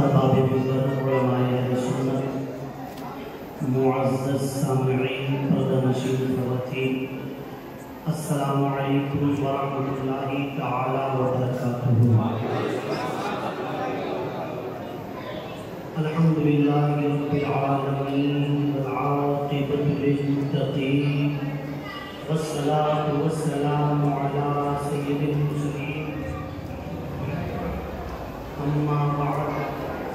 अरबाब बुज़ुर्ग उलमाए अहले सुन्नत मुअज़्ज़ज़ सामिईन पर्दा नशीन ख़वातीन अस्सलामु अलैकुम व रहमतुल्लाहि तआला व बरकातुहू अल्हम्दुलिल्लाहि रब्बिल आलमीन वल आक़िबतु लिल-मुत्तक़ीन वस्सलातु वस्सलामु अला सय्यिदिल मुरसलीन अम्मा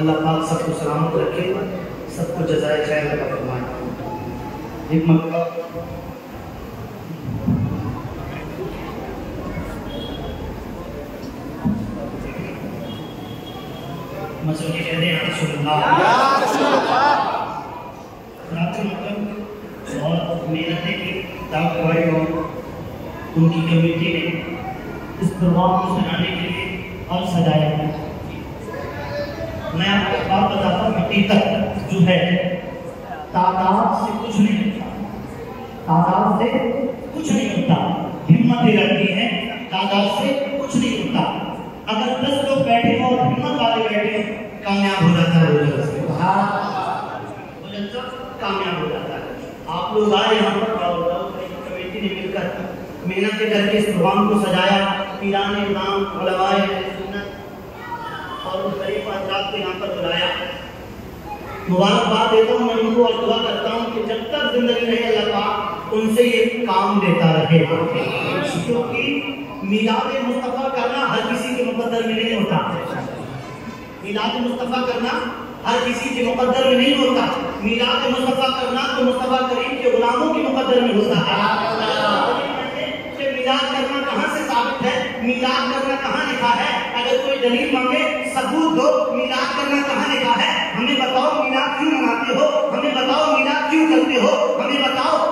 अल्लाह पाक सबको सलामत रखे सबको जजाय खैर का फरमाए। एक मरतबा। मसूली कहते हैं मतलब और मेहनतें की दाव और उनकी कमेटी ने इस प्रोग्राम को सजाने के लिए और सजाया मैं आपको बात बताता हूँ हकीकत जो है, तादाद से कुछ नहीं होता तादाद से कुछ नहीं होता हिम्मत ही रहती है, तादाद से कुछ नहीं होता अगर दस लोग बैठे हो और हिम्मत वाले बैठे हो, कामयाब हो जाता है जलसा कामयाब हो जाता है। आप लोग आए यहाँ पर कमेटी ने मिलकर मेहनत करके इस प्रोग्राम को सजाया। पीरान उलमाए सुन्नत और उन गरीब हजरात को यहाँ पर बुलाया। मुबारकबाद देता हूँ मैं उनको और दुआ करता हूँ कि जब तक ज़िंदगी रहे अल्लाह पाक उनसे ये काम देता रहे। क्योंकि मिलाद मुस्तफ़ा करना हर किसी के मुकद्दर में नहीं होता। मिलाद मुस्तफ़ा करना हर किसी के मुकद्दर में नहीं होता। मिलाद मुस्तफ़ा करना तो मुस्तफ़ा करीम के गुलामों के मुकद्दर में होता है। मिलाद करना कहाँ से साबित है? मिलाद करना कहाँ लिखा है? अगर कोई दलील मांगे सबूत दो मीलाद करना कहाँ लिखा है? हमें बताओ मीलाद क्यों मनाते हो? हमें बताओ मीलाद क्यों करते हो? हमें बताओ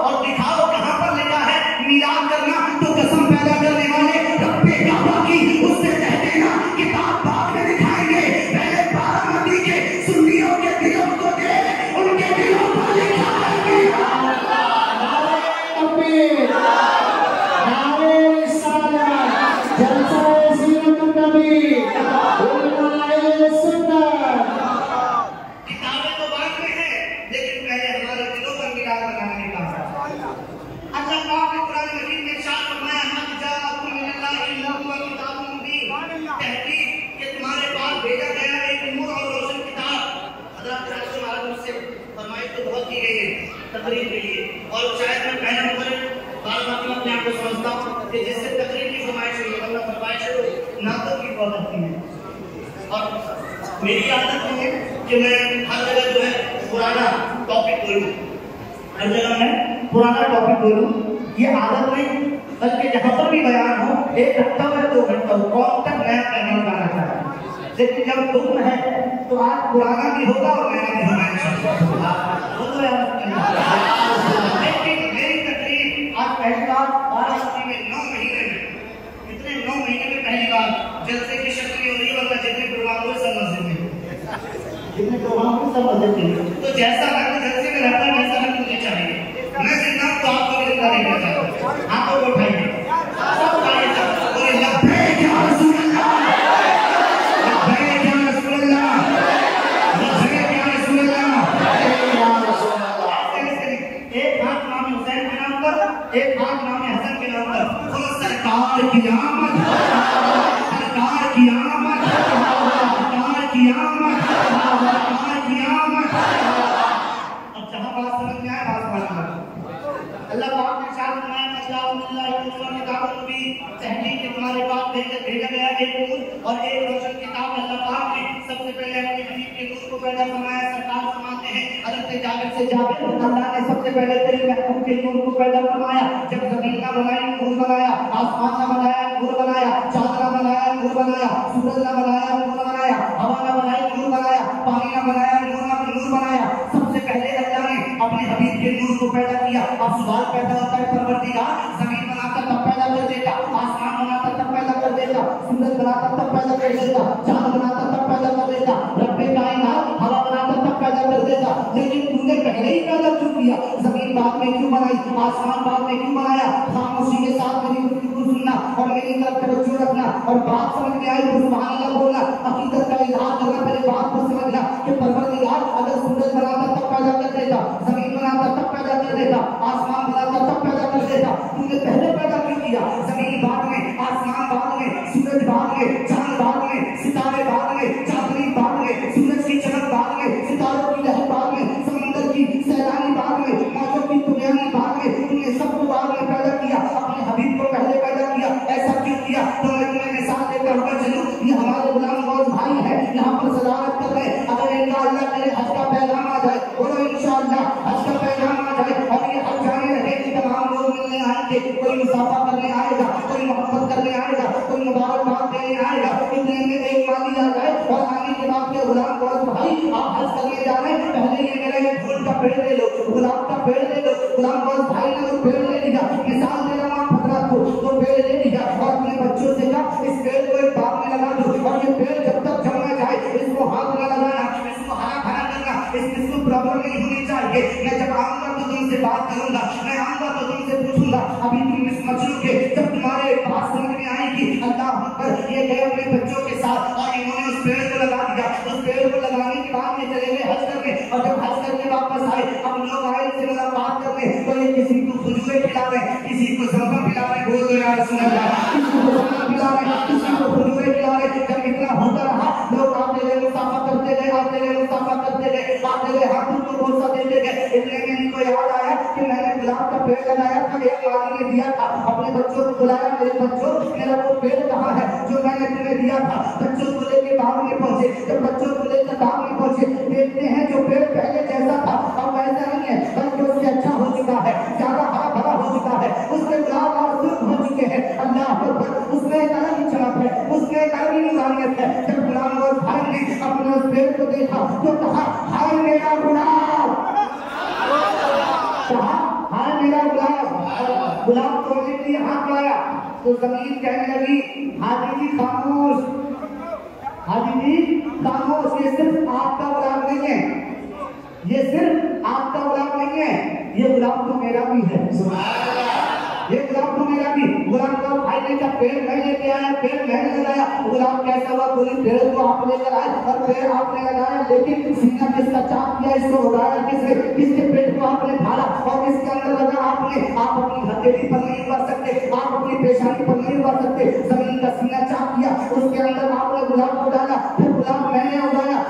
और मेरी आदत है कि मैं हर जगह जो है पुराना टॉपिक बोलूँ। हर जगह मैं पुराना टॉपिक बोलूँ। ये आदत नहीं, बल्कि जहाँ पर भी बयान हो, एक हफ़्ता में दो घंटा हो, कौन तक नया पैनल लाना चाहता है? लेकिन जब दुख है तो आज पुराना भी होगा और नया भी तो होगा। लेकिन मेरी तकलीफ़ आज पहली बार बारह में नौ महीने में, इतने नौ महीने में पहली बार, जलसे की शक्ल हो रही होगा जितने तो जैसा लगता जैसे में रहता से जाकर अल्लाह ने सबसे पहले तेरे महबूब के लिए उनको पैदा फरमाया जब ज़मीन का बनाया नूर बनाया, आसमान का बनाया, नूर बनाया चाँद का बनाया, नूर बनाया, सूरज का बनाया, नूर बनाया, हवा का बनाया, नूर बनाया, पानी का बनाया, नूर का नूर बनाया। सबसे पहले अल्लाह ने अपने हबीब के नूर को पैदा किया। अब सवाल पैदा होता है, परवरदिगार, ज़मीन बनाता तब पैदा कर देता, आसमान बनाता तब पैदा कर देता, सूरज बनाता तब पैदा कर देता चाँद बनाता तब पैदा कर देता रब्बे कायनात ने क्यों बनाई आसान बात ने क्यों बनाया खामोशी के साथ मेरी गुफ्तगु सुनना और मेरी तरफ़ तवज्जो रखना और बात समझ में आई तो सुभान अल्लाह बोलना हकीकत का इजहार करना पहले बात को समझ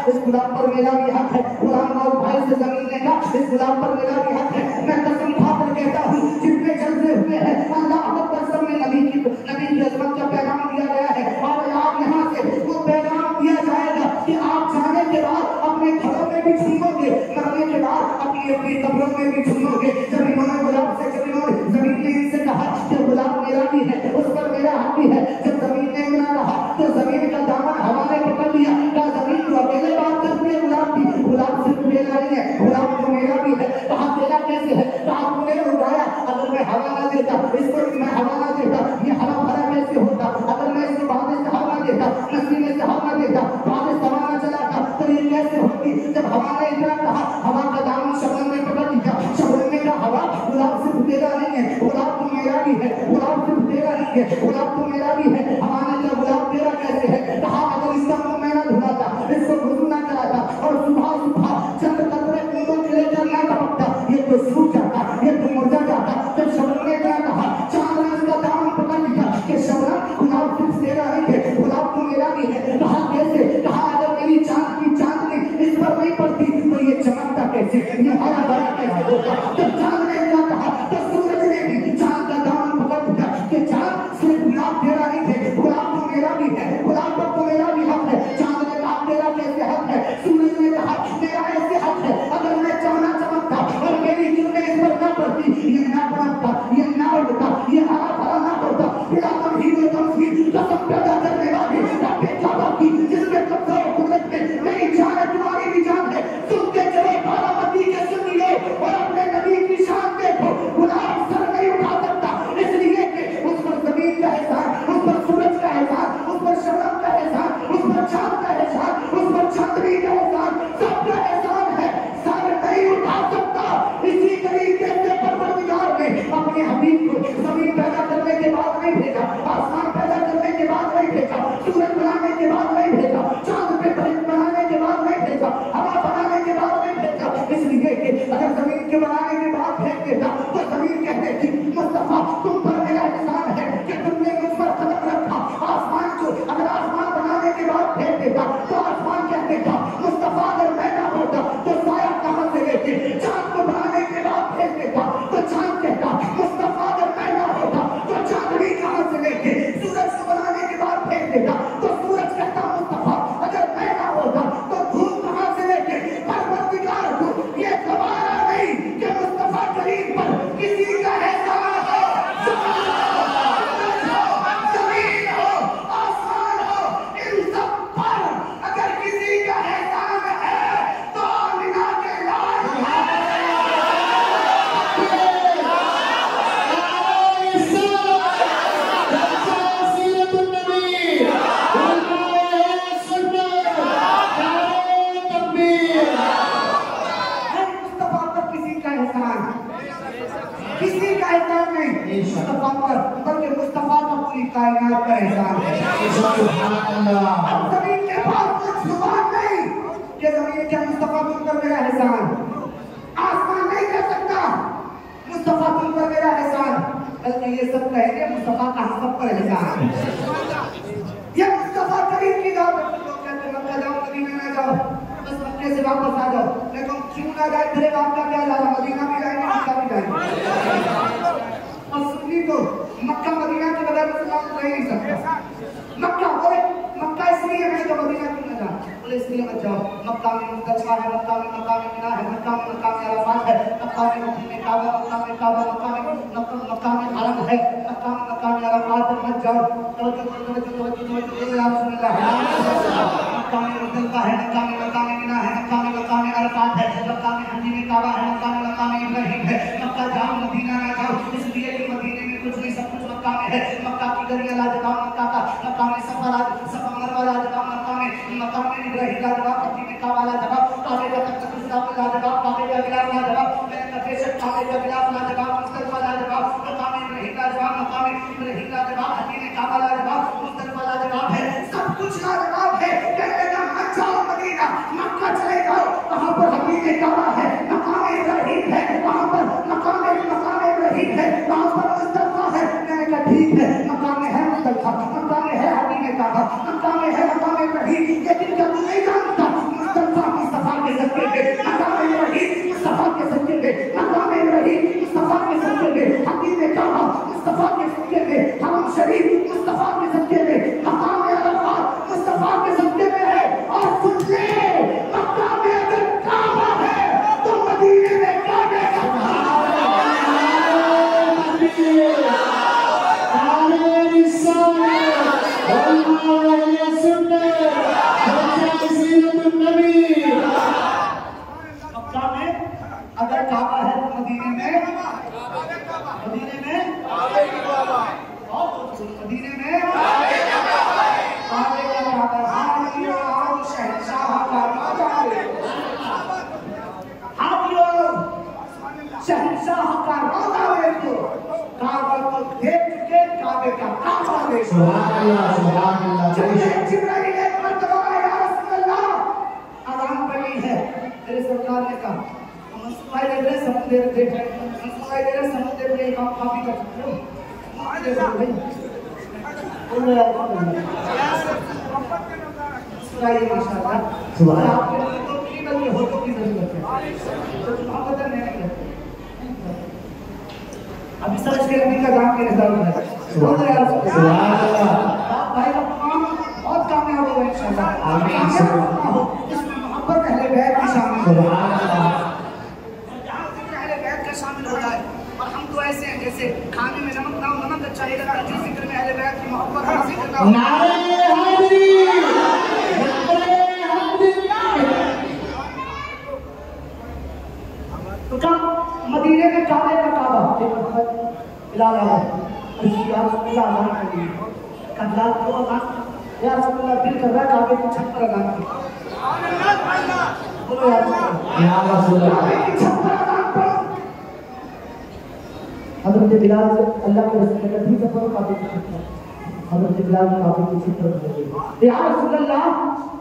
इस गुलाम पर मेरा भी हक है। गुलाम भाई से ज़मीन लेगा इस गुलाम पर मेरा भी हक है। मैं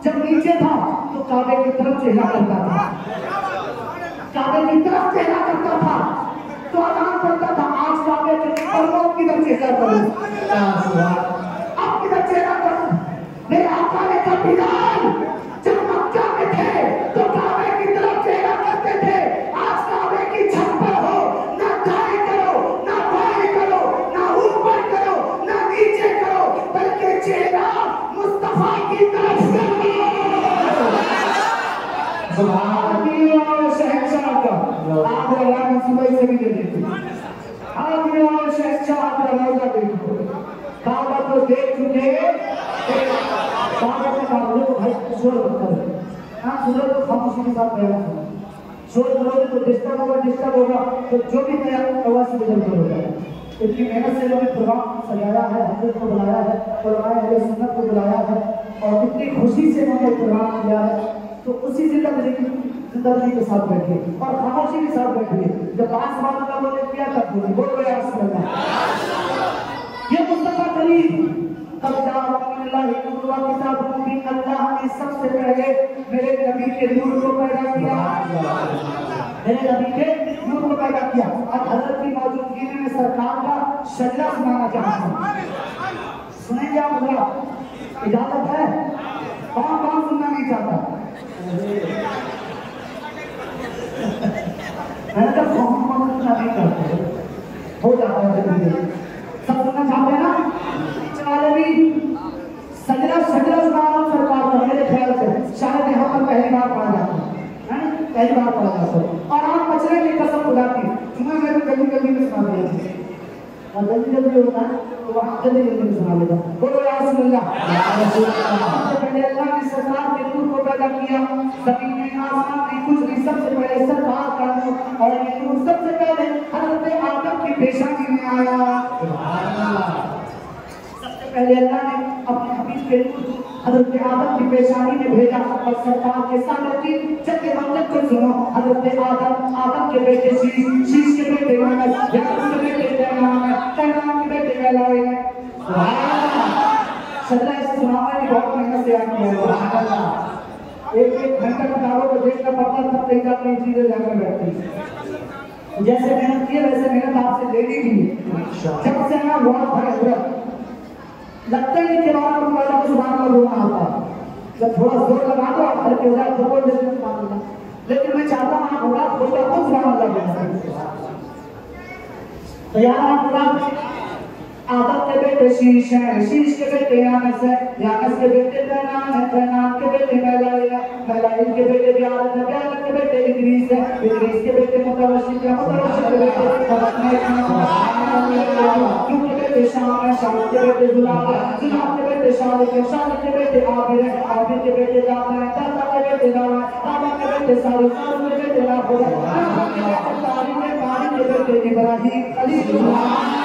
जब नीचे था तो काबे की तरफ़ चेहरा करता था। काबे की तरफ़ चेहरा करता था तो आराम करता था आज काबे के कदमों की तरफ़ चेहरा करो। अब किधर चेहरा करो? मेरे आका ने कहा बिलाल जब मक्का में थे तो काबे की तरफ़ चेहरा करते थे आज काबे की छत पर हो ना दाएँ करो ना बाएँ करो ना ऊपर करो ना नीचे करो बल्कि चेहरा मुस्तफ़ा की तरफ़ करो सुभान आदमी और शहंशाह का आप अल्लाह की सुबह से भी दे देते आदमी और शहंशाह का रौजा देखो काबा को देख चुके काबा के काबले को भाई शोर मत हाँ सुनो तो खामोशी के साथ बयान करो शोर करोगे तो डिस्टर्ब होगा डिस्टर्ब होगा तो जो भी बयान होगा से गुजर कर होगा इतनी मेहनत से लोगों ने प्रोग्राम सजाया है हज़रत को बुलाया है उलमाए अहले सुन्नत को बुलाया है और इतनी खुशी से उन्होंने प्रोग्राम किया है तो उसी ज़िंदगी ज़िंदगी के साथ बैठे और खामोशी के साथ बैठे जब सवाल का बोले किया तब बोले बोल रहे हैं ये मुस्तफ़ा करीम तब किताब अल्लाह ने सबसे पहले मेरे नबी के नूर को पैदा किया मेरे नबी के नूर को पैदा किया और हज़रत की मौजूदगी में सरकार का शजरा सुनाना चाहता हूँ सुनेंगे आप जरा इजाज़त है कौन कौन सुनना नहीं चाहता मैंने कहा कौन कौन सुनना नहीं चाहते हो जाता है। सब सुनना चाहते हैं ना? चले भी सजरा सजरा सुनाना सरकार का मेरे ख्याल से। शायद यहाँ पर पहली बार पढ़ा जाता है। पहली बार पढ़ा जाता है। और आप बचने की कसम खुदाती तुम्हें मैं तो जल्दी जल्दी में सुना दिया और जल्दी जल्दी होता तो वहाँ जल्दी जल्दी में सुना लेगा बोलो या रसूल अल्लाह पहले अल्लाह ने सरकार के नूर को पैदा किया। ज़मीन में आसमान में कुछ नहीं सबसे पहले सरकार का और ये नूर सबसे पहले हज़रत आदम की सुभान अल्लाह सबसे पहले अल्लाह ने अपने हबीब के नूर हज़रत आदम की पेशानी में भेजा और सरकार के सामने तीन चक्के मंजर को सुनो हज़रत आदम आदम के बेटे शीश शीश के बेटे यानस यानस के बेटे कैनान कैनान के बेटे कैलावे सदा इस सुनावा ने बहुत मेहनत से याद सुभान अल्लाह एक एक घंटा किताबों को देखना पड़ता तब जाकर ये चीज़ें जाकर बैठती जैसे मेहनत की वैसे मेहनत आपसे लेनी भी थी। जब से ना बहुत भरे हुए लगता ही नहीं कि बार को पहले कुछ सुबह में रोना आता जब थोड़ा ज़ोर लगा दो आप हल्के हो जाए तो बोल देते हैं लेकिन मैं चाहता हूँ आप होगा का खुद सुबह कर बोलना तो यार आप खुदा आदम के बेटे शीश है शीश के बेटे यानस है यानस के बेटे कैनान है कैनान के बेटे मैलाइल है मैलाइल के बेटे ब्यालत है ब्यालत के बेटे इद्रीस है इद्रीस के बेटे मुतवशिक है मुतवशिक के बेटे में क्योंकि बेटे शाम है शाम के बेटे जुलाब है जुलाब के बेटे शालिक है शालिक के बेटे आबिर है आबिर के बेटे दाता है दाता के बेटे रामा रामा के बेटे सारू सारू के बेटे लाभो है के बेटे है के बेटे इब्राहिम खलीलुल्लाह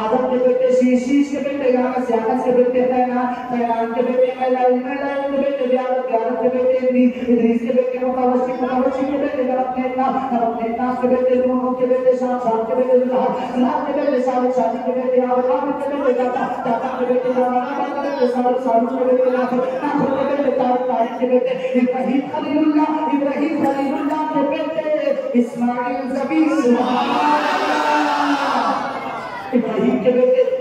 आदम के बेटे शीशीश के बेटे यानस यानस के बेटे तैनान तैनान के बेटे मैलाई मैलाई के बेटे यारत यारत के बेटे इद्रीस के बेटे मुतावशी मुतावशी के बेटे नरकनेता नरकनेता के बेटे नूह के बेटे शाम शाम के बेटे जुल्हा जुल्हा के बेटे शादी शादी के बेटे आवर आवर के बेटे दाता दाता के बेटे दाता दाता के बेटे सारू सारू के बेटे नाफर नाफर के बेटे तारिक तारिक के बेटे इब्राहिम खलीलुल्लाह इब्राहिम खलीलुल्लाह के बेटे इस्माइल जबी सुभान बेटे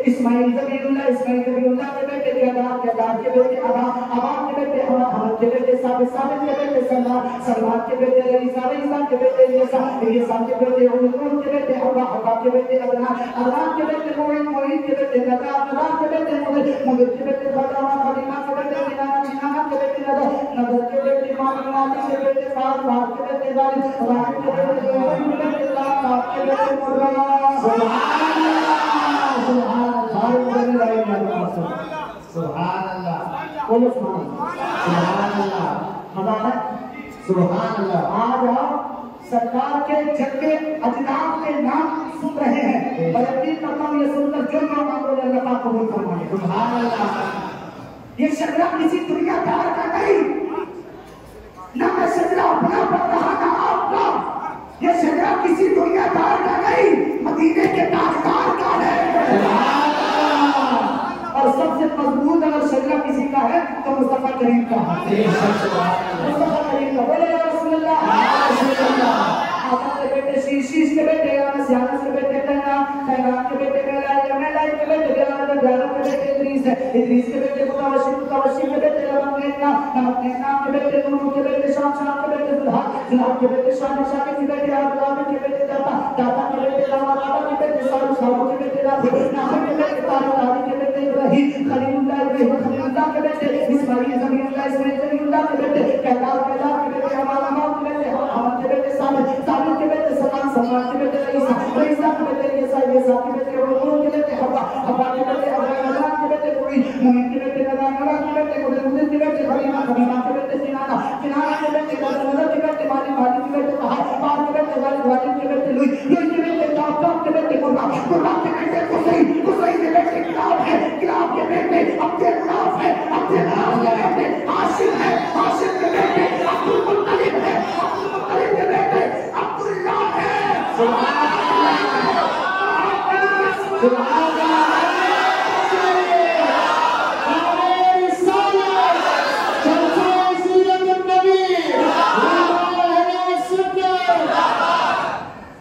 इस्माइल जबीउल्लाह इस्माइल जबीउल्लाह के बेटे केदार केदार के बेटे अबा अबा के बेटे अबा अबा के बेटे साबित साबित के बेटे सलमान सलमान के बेटे रईसा रईसा के बेटे येसा येसा के बेटे उलूम के बेटे अबा अबा के बेटे अदना अदना के बेटे मोइन मोइन के बेटे नदा नदा के बेटे मुगिर मुगिर के बेटे बदावा खलीमा के बेटे दिना दिना के बेटे नदर नदर के बेटे माली माली के बेटे फार फार के बेटे वाली वाली के बेटे जोहर के बेटे लाख के बेटे मुर्रा सुभान अल्लाह आप सरकार के जगह अजनाब के नाम सुन रहे हैं और यकीन करता हूँ ये सुनकर जो नाम मांगो अल्लाह पाक कबूल फरमाए सुभान अल्लाह ये शजरा किसी दुनियादार का नहीं ना मैं शजरा अपना पढ़ रहा ना आपका ये शजरा किसी दुनियादार का नहीं मदीने के ताजदार का है और सबसे मज़बूत अगर शजरा किसी का है तो मुस्तफ़ा करीम का है मुस्तफ़ा करीम का बोले या रसूलुल्लाह या रसूलुल्लाह आदम के बेटे शीशीश के बेटे यानस यानस के बेटे कैनान कैनान के बेटे मेलाई मेलाई के बेटे ग्यारह के बेटे इद्रीस है इद्रीस के बेटे मुतावशी मुतावशी के बेटे नमकनेना नमकनेना के बेटे नूह के बेटे शाम शाम के बेटे जुल्हा जुल्हा के बेटे शाम शाम के बेटे आदम के बेटे दाता दाता के बेटे रामा रामा के बेटे सारू सारू के बेटे नाफर नाफर के बेटे तारी तारी के बेटे इब्राहिम खलीलुल्लाह इब्राहिम खलीलुल्लाह के बेटे इस्माइल जमीनुल्लाह इस्माइल जमीनुल्लाह के बेटे कैलाश कैलाश के बेटे हमारा हमारा के बेटे हम के बेटे साबित साबित के बेटे समान समान के बेटे रईसा रईसा के बेटे येसा येसा के बेटे उमर के बेटे हवा हवा के बेटे अबरा नदा के बेटे कोई मुहित के बेटे नदा नदा के बेटे मुदर मुदर के बेटे खलीमा खलीमा के बेटे सिनाना सिनाना के बेटे नदर नदर के बेटे माली माली के बेटे पहाड़ पहाड़ के बेटे वाली वाली के बेटे लुई लुई के बेटे टॉप टॉप के बेटे कुर्बा कुर्बा के बेटे कुसई कुसई के बेटे किताब है किताब के बेटे अब्दुल नाफ है अब्दुल नाफ के बेटे हाशिम है हाशिम के बेटे अब्दुल मुत्तलिब है अब्दुल मुत्तलिब के बेटे अब्दुल्लाह है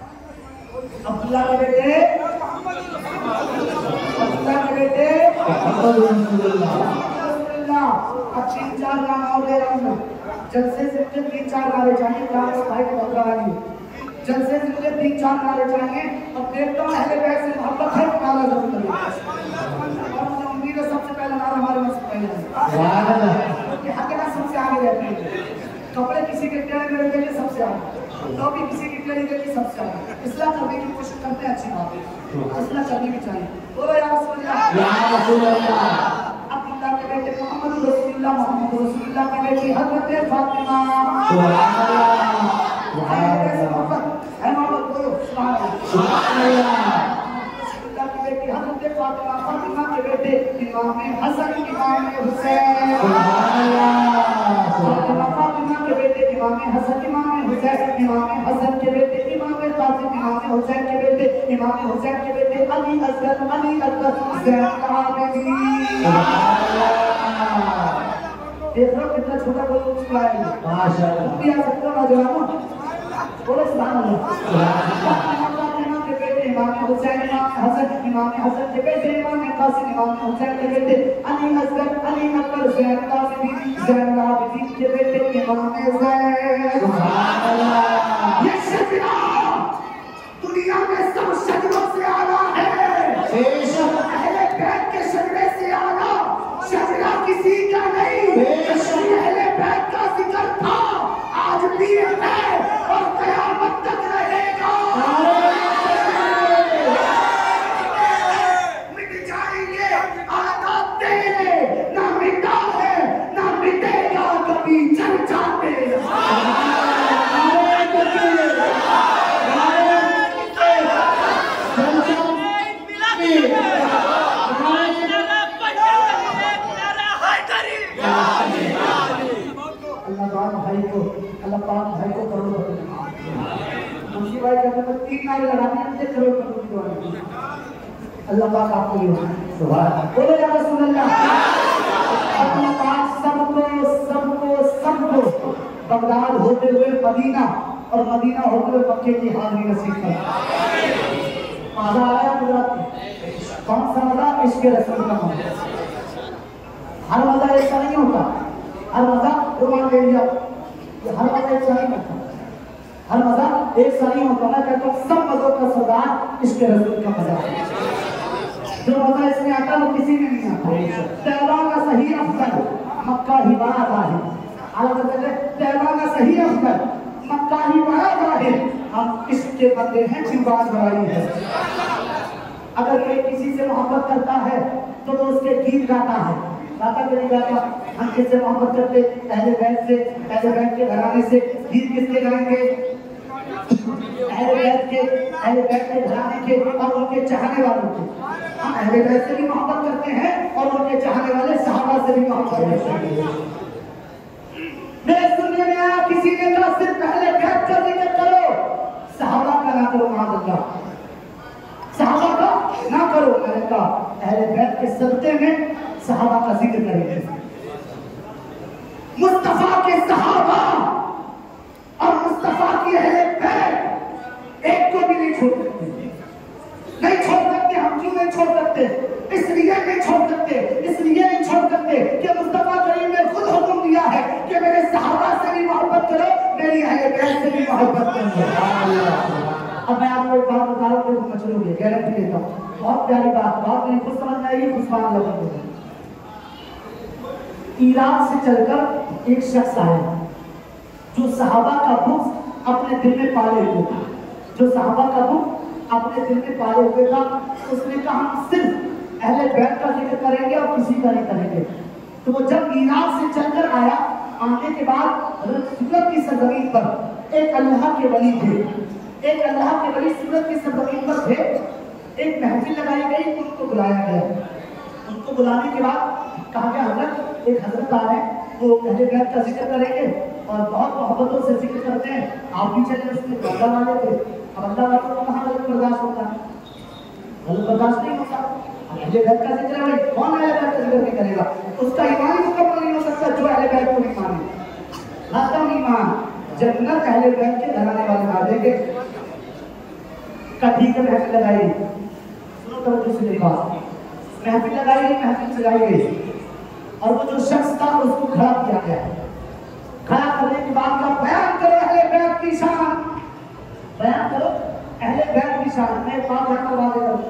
अब्दुल्लाह के बेटे अब्दुल्लाह के बेटे अल्लाह अब तीन चार गाना और ले रहा हूँ मैं जलसे से मुझे तीन चार गाने चाहिए गाना तो भाई को बदला वाली जलसे से मुझे तीन चार गाने चाहिए अब देखता हूँ अहले से मोहब्बत है गाना ज़रूर करिए और उम्मीद है सबसे पहला नारा हमारे में सबसे आगे रहते हैं। कपड़े किसी के टेढ़े मेरे के लिए सबसे आगे। तो किसी की टेढ़ी के लिए सबसे आगे। करने की कोशिश करते हैं अच्छी बात है। करनी भी चाहिए बोलो यार रसूल अल्लाह के बेटे मोहम्मद रसूलुल्लाह मोहम्मद रसूलुल्लाह की बेटी हज़रत फातिमा। सुभान अल्लाह। सुभान अल्लाह सुभान अल्लाह बेटी हज़रत फातिमा फातिमा के बेटे इमाम हसन इमाम हुसैन फातिमा फातिमा के बेटे इमाम हसन इमाम हुसैन इमाम हसन के बेटे इमाम कासिम इमाम हुसैन के बेटे इमाम हुसैन के बेटे अली असगर अली अकबर जैन आबदी देख कितना छोटा कोई मुस्कुरा है। माशाअल्लाह भी आ सकते हो नौजवानों। बोलो सुभान अल्लाह के इमाम हुसैन इमाम हसन इमाम हसन के बेटे इमाम कासिम इमाम हुसैन के बेटे अली असगर अली अकबर जैन आबदी जैन आबदी के बेटे इमाम जैन सुभान अल्लाह। ये शजरा दुनिया में सब शजरों से आला है। किसी का नहीं। पहले बैठ का ज़िक्र था आज भी है और कयामत तक रहेगा मिट जाएँगे आदाब तेरे ना मिटा है ना मिटेगा कभी चर्चा तेरा दुआई करने पर तीन नारे लगाने हैं एक करोड़ रुपए की दुआई अल्लाह पाक आपको ये सुभान बोलो या रसूल अल्लाह अल्लाह पाक सबको सबको सबको बगदाद होते हुए मदीना और मदीना होते हुए मक्के की हाजिरी नसीब कर। मज़ा आया कुदरत कौन सा मज़ा? इश्क रसूल का मज़ा। हर मज़ा ऐसा नहीं होता। हर मज़ा रुमान ले लिया हर मज़ा ऐसा नहीं होता। हर मज़ा एक सा नहीं होता। मैं कहता हूँ, सब मजों का सरदार इसके रसूल का मज़ा है। जो मज़ा इसमें आता है वो किसी में नहीं आता। तैबा का सही अफसर मक्का ही बड़ा ज़ाहिर। तैबा का सही अफसर मक्का ही बड़ा ज़ाहिर। हम इसके बंदे हैं बात बड़ाई है? अगर कोई किसी से मोहब्बत करता है तो वो उसके गीत गाता है। गाता कि नहीं गाता हम किससे मोहब्बत करते? पहले बैठ से पहले बैठ के घराने से। गीत किसके गाएँगे? अहले के अहले के घराने के और उनके चाहने वालों के। हम अहले बैत से भी मोहब्बत करते हैं और उनके चाहने वाले सहाबा से भी मोहब्बत करते हैं। मेरे सुनने में आया, किसी ने कहा सिर्फ़ पहले बैत का ज़िक्र करो। सहाबा का ना करो मादल्ला सहाबा का ना करो, मैंने कहा अहले बैत के सदते में सहाबा का ज़िक्र करेंगे। मुस्तफ़ा के सहाबा की अहले एक को भी नहीं छोड़ सकते। नहीं छोड़ सकते, हम क्यों नहीं छोड़ सकते? इसलिए नहीं छोड़ सकते, इसलिए नहीं छोड़ सकते कि मुस्तफ़ा करीम ने खुद हुक्म दिया है कि मेरे सहाबा से भी मोहब्बत करो, मेरी अहले बैत से भी मोहब्बत करो। अब मैं आपको एक बात बता रहा हूँ मचलोगे गारंटी देता हूँ। बहुत प्यारी बात बात नहीं खुद समझ में आएगी खुद मान लगेंगे इराक से चलकर एक शख्स आया, जो सहाबा का बुक्स अपने दिल में पाले हुए था। जो सहाबा का बुक अपने दिल में पाले हुए था, उसने कहा, हम सिर्फ़ अहले बैत का ज़िक्र करेंगे और किसी का नहीं करेंगे। तो वो जब इराक से चलकर आया, आने के बाद सूरत की सरजमीन पर एक अल्लाह के वली थे। एक अल्लाह के वली सूरत की सरजमीन पर थे। एक महफिल लगाई गई, उनको बुलाया गया। उनको बुलाने के बाद कहा गया हज़रत, एक हज़रत आ रहे हैं। वो अहले बैत का ज़िक्र करेंगे और बहुत मोहब्बतों से ज़िक्र करते हैं। आप भी चले उसमें अल्लाह वाले थे अब अल्लाह वालों को कहाँ गलत बर्दाश्त होता है? गलत बर्दाश्त नहीं होता। अहले बैत का ज़िक्र है। कौन अहले बैत का ज़िक्र नहीं करेगा? उसका ईमान मुकम्मल नहीं हो सकता जो अहले बैत को नहीं माने। खत्म ईमान। जन्नत अहले बैत के घराने वाले ना देंगे। का ठीक है महफिल लगाई। सुनो तो दूसरी मेरी बात। महफिल लगाई गई महफिल सजाई गई। और वो जो शख्स था, उसको खड़ा किया गया। खड़ा करने के बाद का बयान करो, अहले बैत की शान। बयान करो, अहले बैत की शान। मैं बात यहाँ करवा देता हूँ।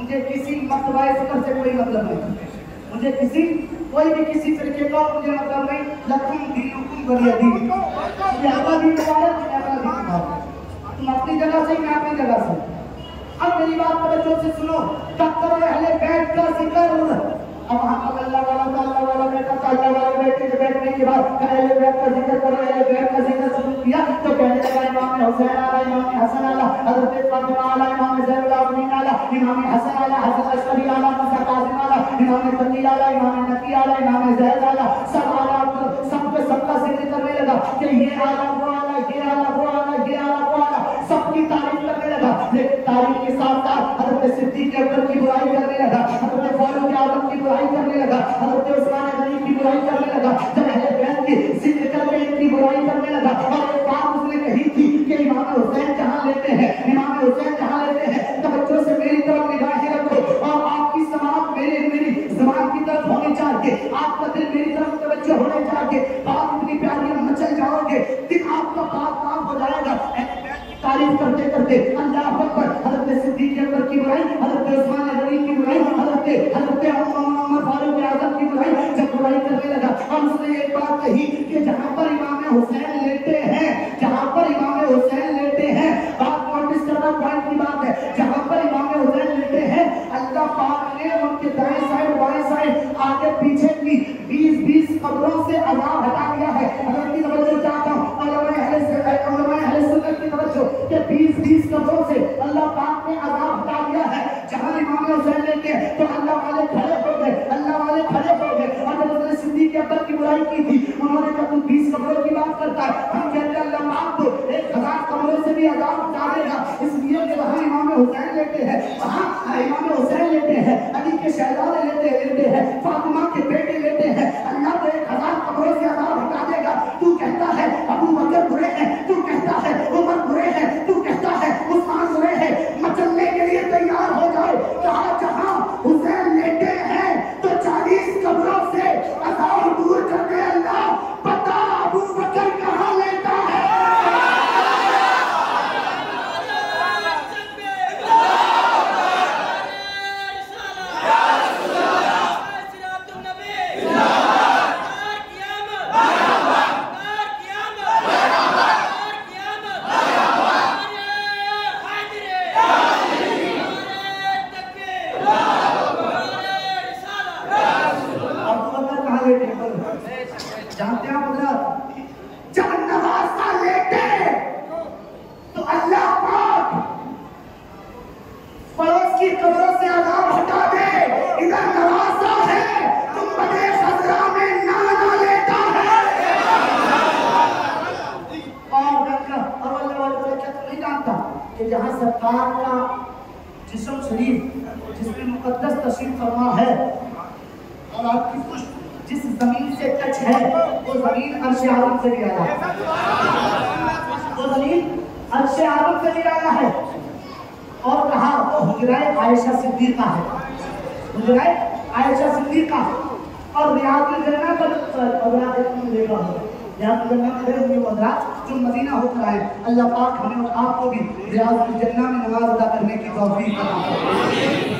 मुझे किसी मतबाए फ़िक्र से कोई मतलब नहीं। मुझे किसी, कोई भी किसी तरीके का मुझे मतलब नहीं। लखुम दीनुकुम वलिया दीन ये अपना दीन मुबारक मैं अपना दीन मुबारक तुम अपनी जगह से, मैं अपनी जगह से। अब मेरी बात तवज्जो से सुनो। तब करो, अहले बैत का ज़िक्र। अब हम अब अल्लाह वाला का अल्लाह वाला बेटा का अल्लाह वाले बेटे के बैठने के बाद अहले बैत का ज़िक्र करो अहले बैत का ज़िक्र शुरू किया तो कहने लगा इमाम हुसैन आला इमाम हसन आला हज़रत फातिमा आला इमाम जैनुल आबदीन आला इमाम हसन आला हज़रत अशरी आला मुसा कासिम आला इमाम तकी आला इमाम नकी आला इमाम जैद आला सब आला सब पे सबका ज़िक्र करने लगा कि ये आला वो आला ये आला वो आला ये आला वो आला सबकी तारीफ़ करने लगा, लेकिन तारीफ़ के साथ साथ हज़रत सिद्दीक अकबर की बुराई करने लगा हज़रत फारूक आज़म की बुराई करने लगा। हज़रत उस्मान गनी की बुराई करने लगा। जब अहले बैत की ज़िक्र करके इनकी बुराई करने लगा। और एक बात उसने कही थी। যাতে करने की तोफीक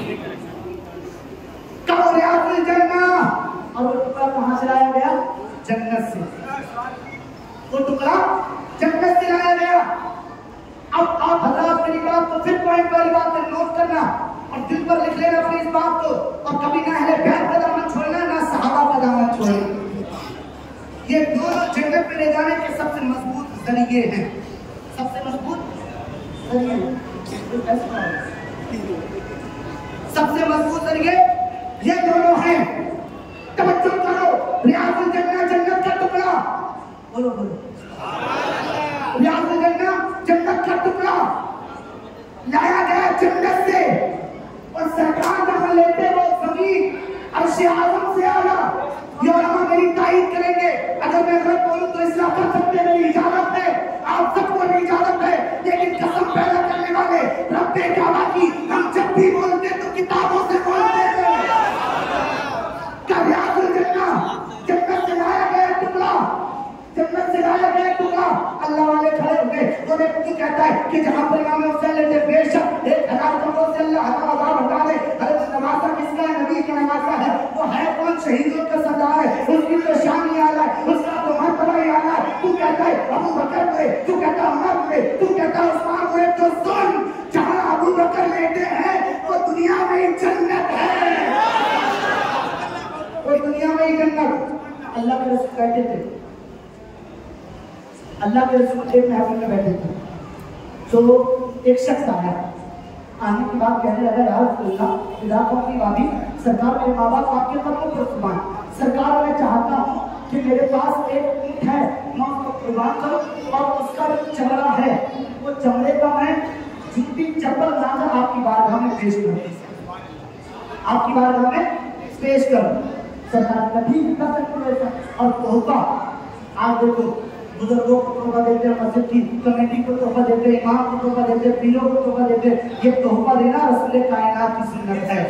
अल्लाह के रसूल एक महफिल में बैठे थे तो एक शख्स आया। आने की बात कहने लगा, यार अल्लाह इलाकों की भाभी सरकार मेरे माँ बाप आपके पर मुख्य सरकार, मैं चाहता हूँ कि मेरे पास एक ऊँट है, मैं उसको कुर्बान करूँ और उसका जो चमड़ा है, वो चमड़े का मैं जूती चप्पल लाकर आपकी बारगाह में पेश करूँ। आपकी बारगाह में पेश करूँ। सरकार का ठीक कर सकते और तोहफा आप देखो बुज़ुर्गों को तोहफा देते हैं मस्जिद की कमेटी को तोहफा देते हैं इमाम को तोहफा देते हैं पीरों को तोहफा देते हैं ये तोहफा देना रसूल कायनात की सुन्नत है।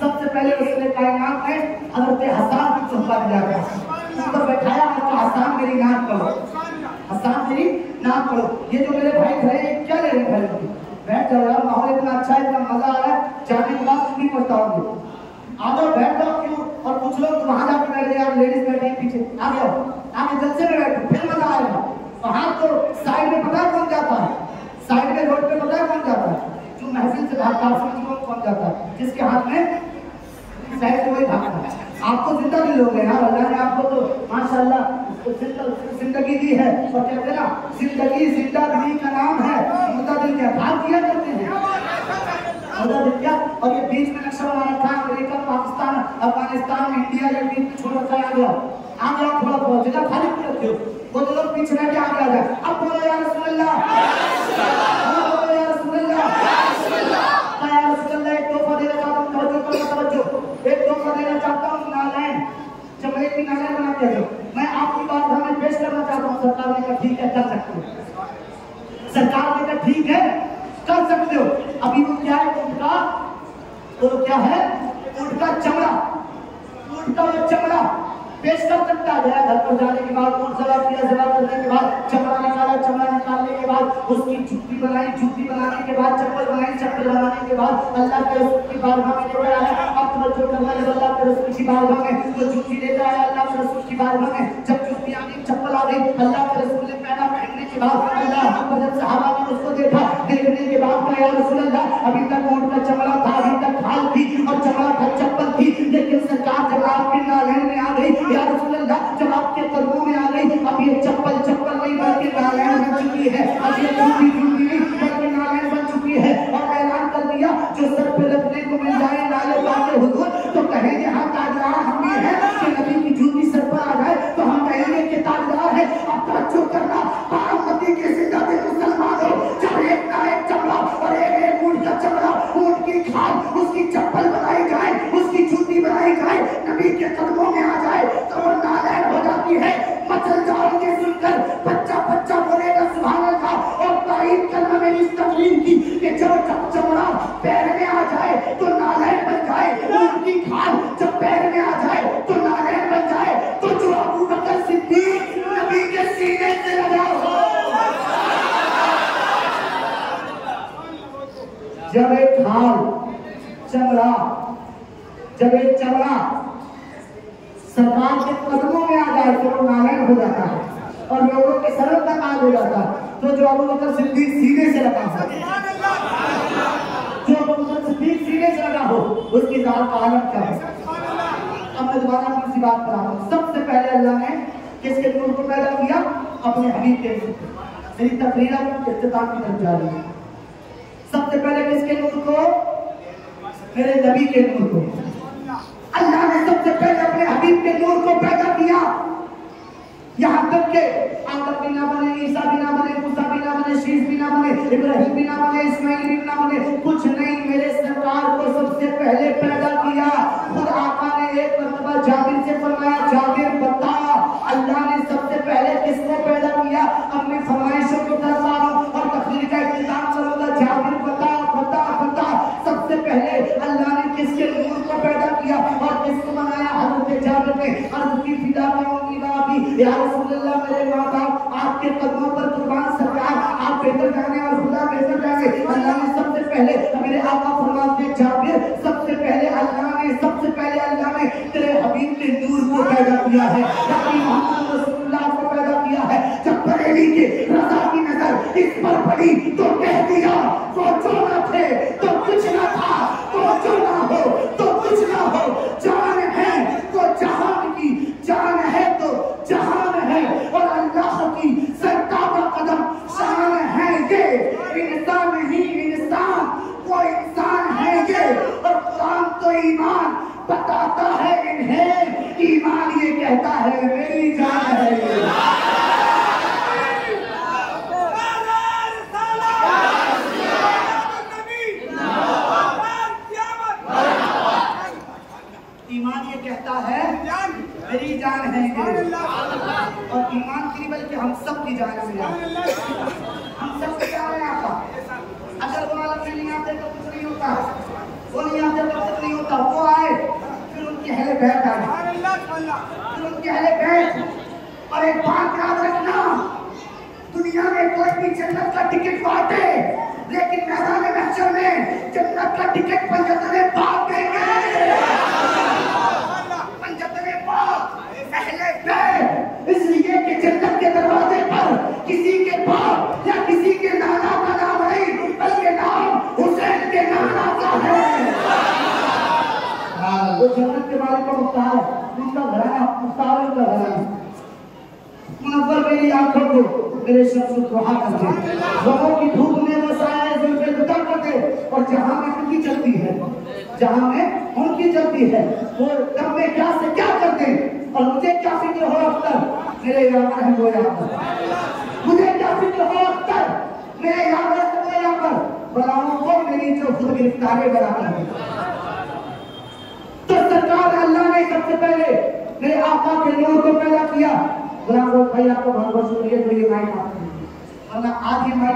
सबसे पहले रसूल कायनात ने हज़रत हसान को तोहफा दिया था ऊपर बैठाया और हसान, मेरी नाम पढ़ो। हसान, मेरी नाम पढ़ो। ये जो मेरे भाई खड़े क्या ले रहे हैं भाई? बैठ जाओ यार माहौल इतना अच्छा है, इतना मज़ा आ रहा है, जाने के बाद तुम भी बताओगे आधा बैठ जाओ क्यों? और कुछ लोग वहाँ जाकर बैठ गए, आप लेडीज़ गई पीछे। आ जाओ। आप इधर से बैठो, फिर मज़ा आएगा। वहाँ तो साइड में पता कौन जाता है? साइड में रोड पे पता कौन जाता है? जो महफिल से भागता है कौन जाता है? जिसके हाथ में शायद कोई भागता है। आपको ज़िंदा नहीं लोगे यार, अल्लाह ने आपको तो माशाल्लाह ज़िंदगी दी है। और कहते ना ज़िंदगी ज़िंदा नहीं का नाम है। मुतादिल क्या? भाग दिया करते हैं। बता दें और ये बीच में नक्शा बना रखा है अमेरिका, पाकिस्तान, अफ़गानिस्तान, इंडिया, ये बीच छोड़ रखा है आगे। आगे थोड़ा बहुत जगह खाली कर रखे हो, वो तो लोग पीछे रह के आ जाए। अब बोलो, यार हाँ, एक सरकार ठीक है, कर सकते सरकार ने कहा, ठीक है कर सकते हो। अभी वो क्या है? उनका वो क्या है? उनका चमड़ा। उनका वो चमड़ा पेश कर सकता है। घर पर जाने के बाद कौन सवाल किया सवाल करने के बाद, चमड़ा निकाला, चमड़ा निकालने के बाद, उसकी जुत्ती बनाई जुत्ती बनाने के बाद, चप्पल बनाई, चप्पल बनाने के बाद, अल्लाह के रसूल की बारगाह में लेकर आया अब जो करना जब अल्लाह के रसूल की बारगाह में। वो जुत्ती लेकर आया, अल्लाह के रसूल की बारगाह में। जब जुत्ती आ गई, चप्पल आ गई, अल्लाह के रसूल ने पहना पहनने के बाद, अल्लाह हक जब सहाबा ने उसको देखा फरमाता रसूल अल्लाह अभी तक ऊँट का चमड़ा था, अभी तक खाल थी और चमड़ा था, चप्पल थी, लेकिन सरकार जब आपके नारायण में आ गई, या तो रसूल अल्लाह जब आपके तरबू में आ गई, अब ये चप्पल चप्पल नहीं बल्कि नारायण हो चुकी है। अब ये confident done. पर कुर्बान सरकार आप बेहतर जाने और खुदा बेहतर जाने। अल्लाह ने सबसे पहले मेरे आका फरमान के जाबिर, सबसे पहले अल्लाह ने, सबसे पहले अल्लाह ने तेरे हबीब के नूर को पैदा किया है। यानी मोहम्मद रसूलुल्लाह को पैदा किया है। जब बरेली के रजा की नज़र इस पर पड़ी तो कह दिया 当然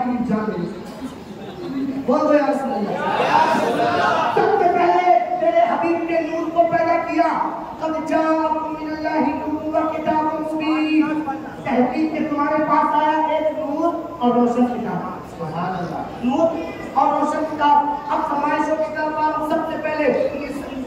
की जान ले बोल यार सबसे पहले तेरे हबीब ने नूर को पैदा किया। कब तहकीक के तुम्हारे पास आया एक नूर और रोशन किताब। सुभान अल्लाह नूर और रोशन किताब। अब फरमाइशों की तरफ़ आ सबसे पहले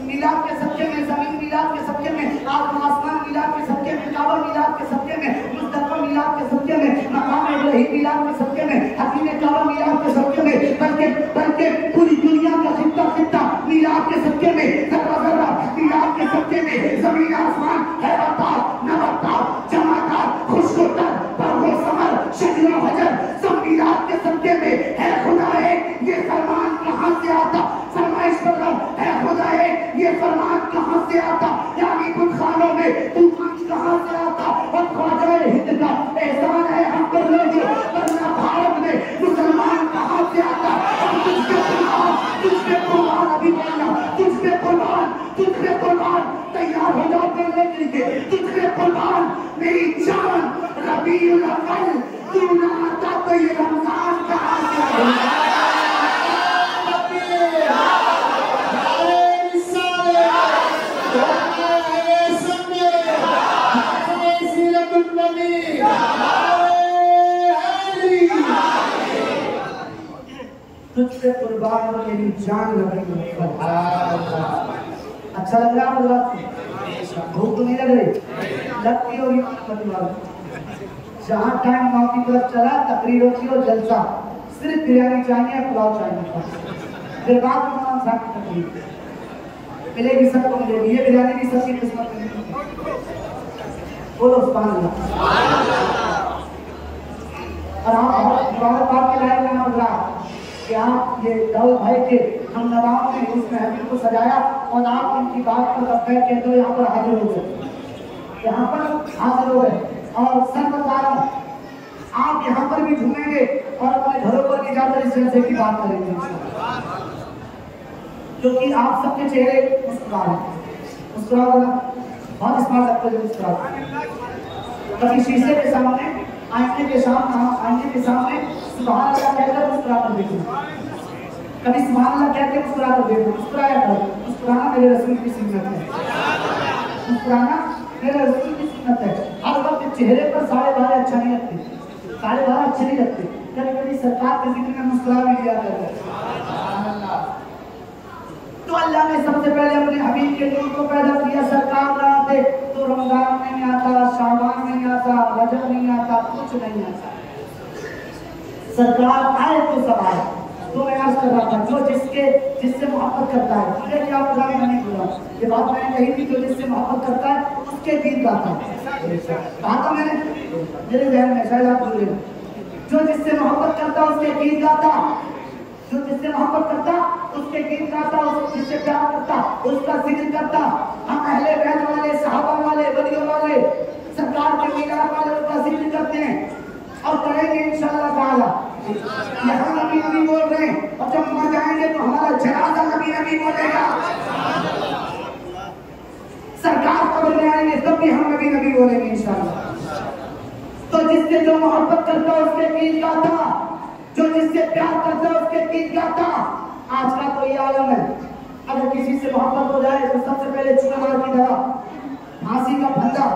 मिलाद के सबके में ज़मीन मिलाद के सबके में आसमान आसमान मिलाद के सबके में काबा मिलाद के सबके में मुस्तफ़ा मिलाद के सबके में मकाम इब्राहिम मिलाद के सबके में हकीम काबा मीराब के सबके में, बल्कि बल्कि पूरी दुनिया का खित्ता खित्ता मीराब के सबके में जर्रा जर्रा मीराब के सबके में, ज़मीन आसमान है अवतार नवतार जमादार खुशकोतर पर्वो समर शजरो हजर सब मिलाद के सबके में है खुदा एक ये फरमान कहाँ से आता फरमाइश कर रहा हूँ, है खुदा एक ये फरमान कहाँ से आता यानी कुछ खानों में तूफ़ान कहाँ से आता और ख्वाजा हिंद का एहसान है हम पर लोग वरना भारत में मुसलमान कहाँ से आता और तुझके कुर्बान तुझके कुर्बान अभी बोलना तुझके कुर्बान तुझके कुर्बान तैयार हो जाओ बोलने के लिए तुझके कुर्बान मेरी जान रबीउल अव्वल तू ना आता तो ये रमज़ान कहाँ से आता तुझसे कुर्बान और मेरी जान लगी अच्छा लग रहा है आपको भूख तो नहीं लग रही लगती होगी परिवार को। जहाँ टाइम नौ की तरफ़ चला तकरीर होती और जलसा सिर्फ़ बिरयानी चाहिए पुलाव चाहिए फिर में इमाम साहब की तकरीर मिलेगी सबको मिलेगी ये बिरयानी भी सबकी किस्मत बोलो, सुभान अल्लाह। और आप मुबारक बात के लायक नाम रहा कि आप ये दाऊद भाई के हम नवाब ने उस महफिल को सजाया और आप इनकी बात को तब कहते हैं तो यहाँ पर हाजिर हो गए। यहाँ पर हाजिर हो गए। और सर बता रहा हूँ आप यहाँ पर भी घूमेंगे और अपने घरों पर भी जाकर इस जलसे की बात करेंगे। क्योंकि आप सबके चेहरे मुस्कुरा रहे हैं। मुस्कुरा देना बहुत स्मार्ट लगता है। मुस्कुरा कभी शीशे के सामने, आईने के सामने आईने के सामने सुभान अल्लाह कहकर मुस्कुरा कर देखो। कभी सुभान अल्लाह कह के मुस्कुरा कर देखो। मुस्कुराया करो। मुस्कुराना मेरे रसूल की सुन्नत है। मुस्कुराना मेरे रसूल की सुन्नत है। हर वक्त चेहरे पर सारे बारे अच्छा नहीं लगते। सारे बारे अच्छे नहीं लगते। कभी कभी सरकार के ज़िक्र में मुस्कुरा भी दिया करते हैं। तो अल्लाह ने सबसे पहले अपने हबीब के नूर को पैदा किया, सरकार ना आते तो रमज़ान नहीं आता, शाबान नहीं आता, रजब नहीं आता, कुछ नहीं आता। सरकार आए तो सब आए। तो मैं अर्ज़ कर रहा था, जो जिसके, जिससे मोहब्बत करता है मुझे क्या पता मैं नहीं बोला। ये बात मैंने कही थी, जो जिससे मोहब्बत करता है, उसके गीत गाता है कहा था मैंने? मेरे जहन में शायद आप गए। जो जिससे मोहब्बत करता है, उसके गीत गाता जो जिससे मोहब्बत करता, उसके गीत गाता जिससे प्यार करता, उसका ज़िक्र करता। हम अहले बैत वाले, सहाबा वाले, वलियों वाले, सरकार के मीनार वाले, उसका ज़िक्र करते हैं। और करेंगे इंशाअल्लाह ताला। यहाँ नबी नबी बोल रहे हैं, और जब मर जाएँगे तो हमारा जनाजा नबी नबी बोलेगा। सरकार कब्र में आएँगे, तब भी हम नबी नबी बोलेंगे इंशाअल्लाह तो जिससे जो मोहब्बत करता, उसके गीत गाता जो जिससे प्यार करता है, उसके गीत गाता आज का तो ये आलम है। अगर किसी से मोहब्बत हो जाए तो सबसे पहले चुनाव की धरा फांसी का फंदा।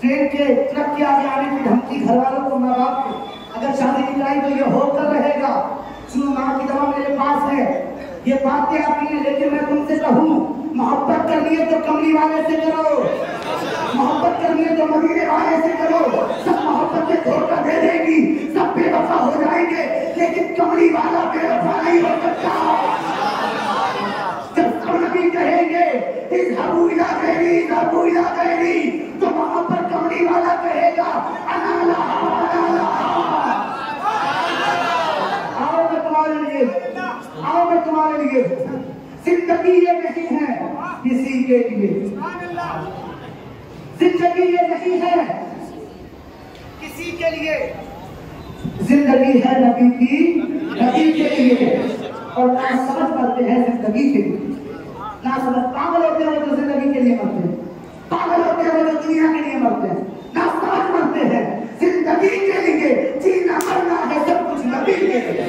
ट्रेन के ट्रक के आगे आने की धमकी घर वालों को, माँ बाप को। अगर शादी की कराई तो ये होकर रहेगा। चुनाव की दवा मेरे पास है। ये बातें आती हैं लेकिन मैं तुमसे कहूँ, मोहब्बत करनी है तो कमली वाले से करो। मोहब्बत करनी है तो मदीने वाले से करो। सब मोहब्बत के धोखा दे देगी सब बेवफा हो जाएँगे। लेकिन कमली वाला बेवफा नहीं हो सकता। जब सब नबी कहेंगे, इस हबू इला गैरी, इस हबू इला गैरी तो वहाँ पर कमली वाला कहेगा अना आओ मैं तुम्हारे लिए ज़िंदगी ये नहीं है किसी के लिए। ज़िंदगी ये नहीं है किसी के लिए। ज़िंदगी है नबी की, नबी के लिए। और ना समझ करते हैं ज़िंदगी के लिए। ना समझ पागल होते हैं तो ज़िंदगी के लिए मरते हैं। पागल होते हैं तो दुनिया के लिए मरते हैं। ना समझ मरते हैं ज़िंदगी के लिए, जीना मरना है सब कुछ नबी के लिए।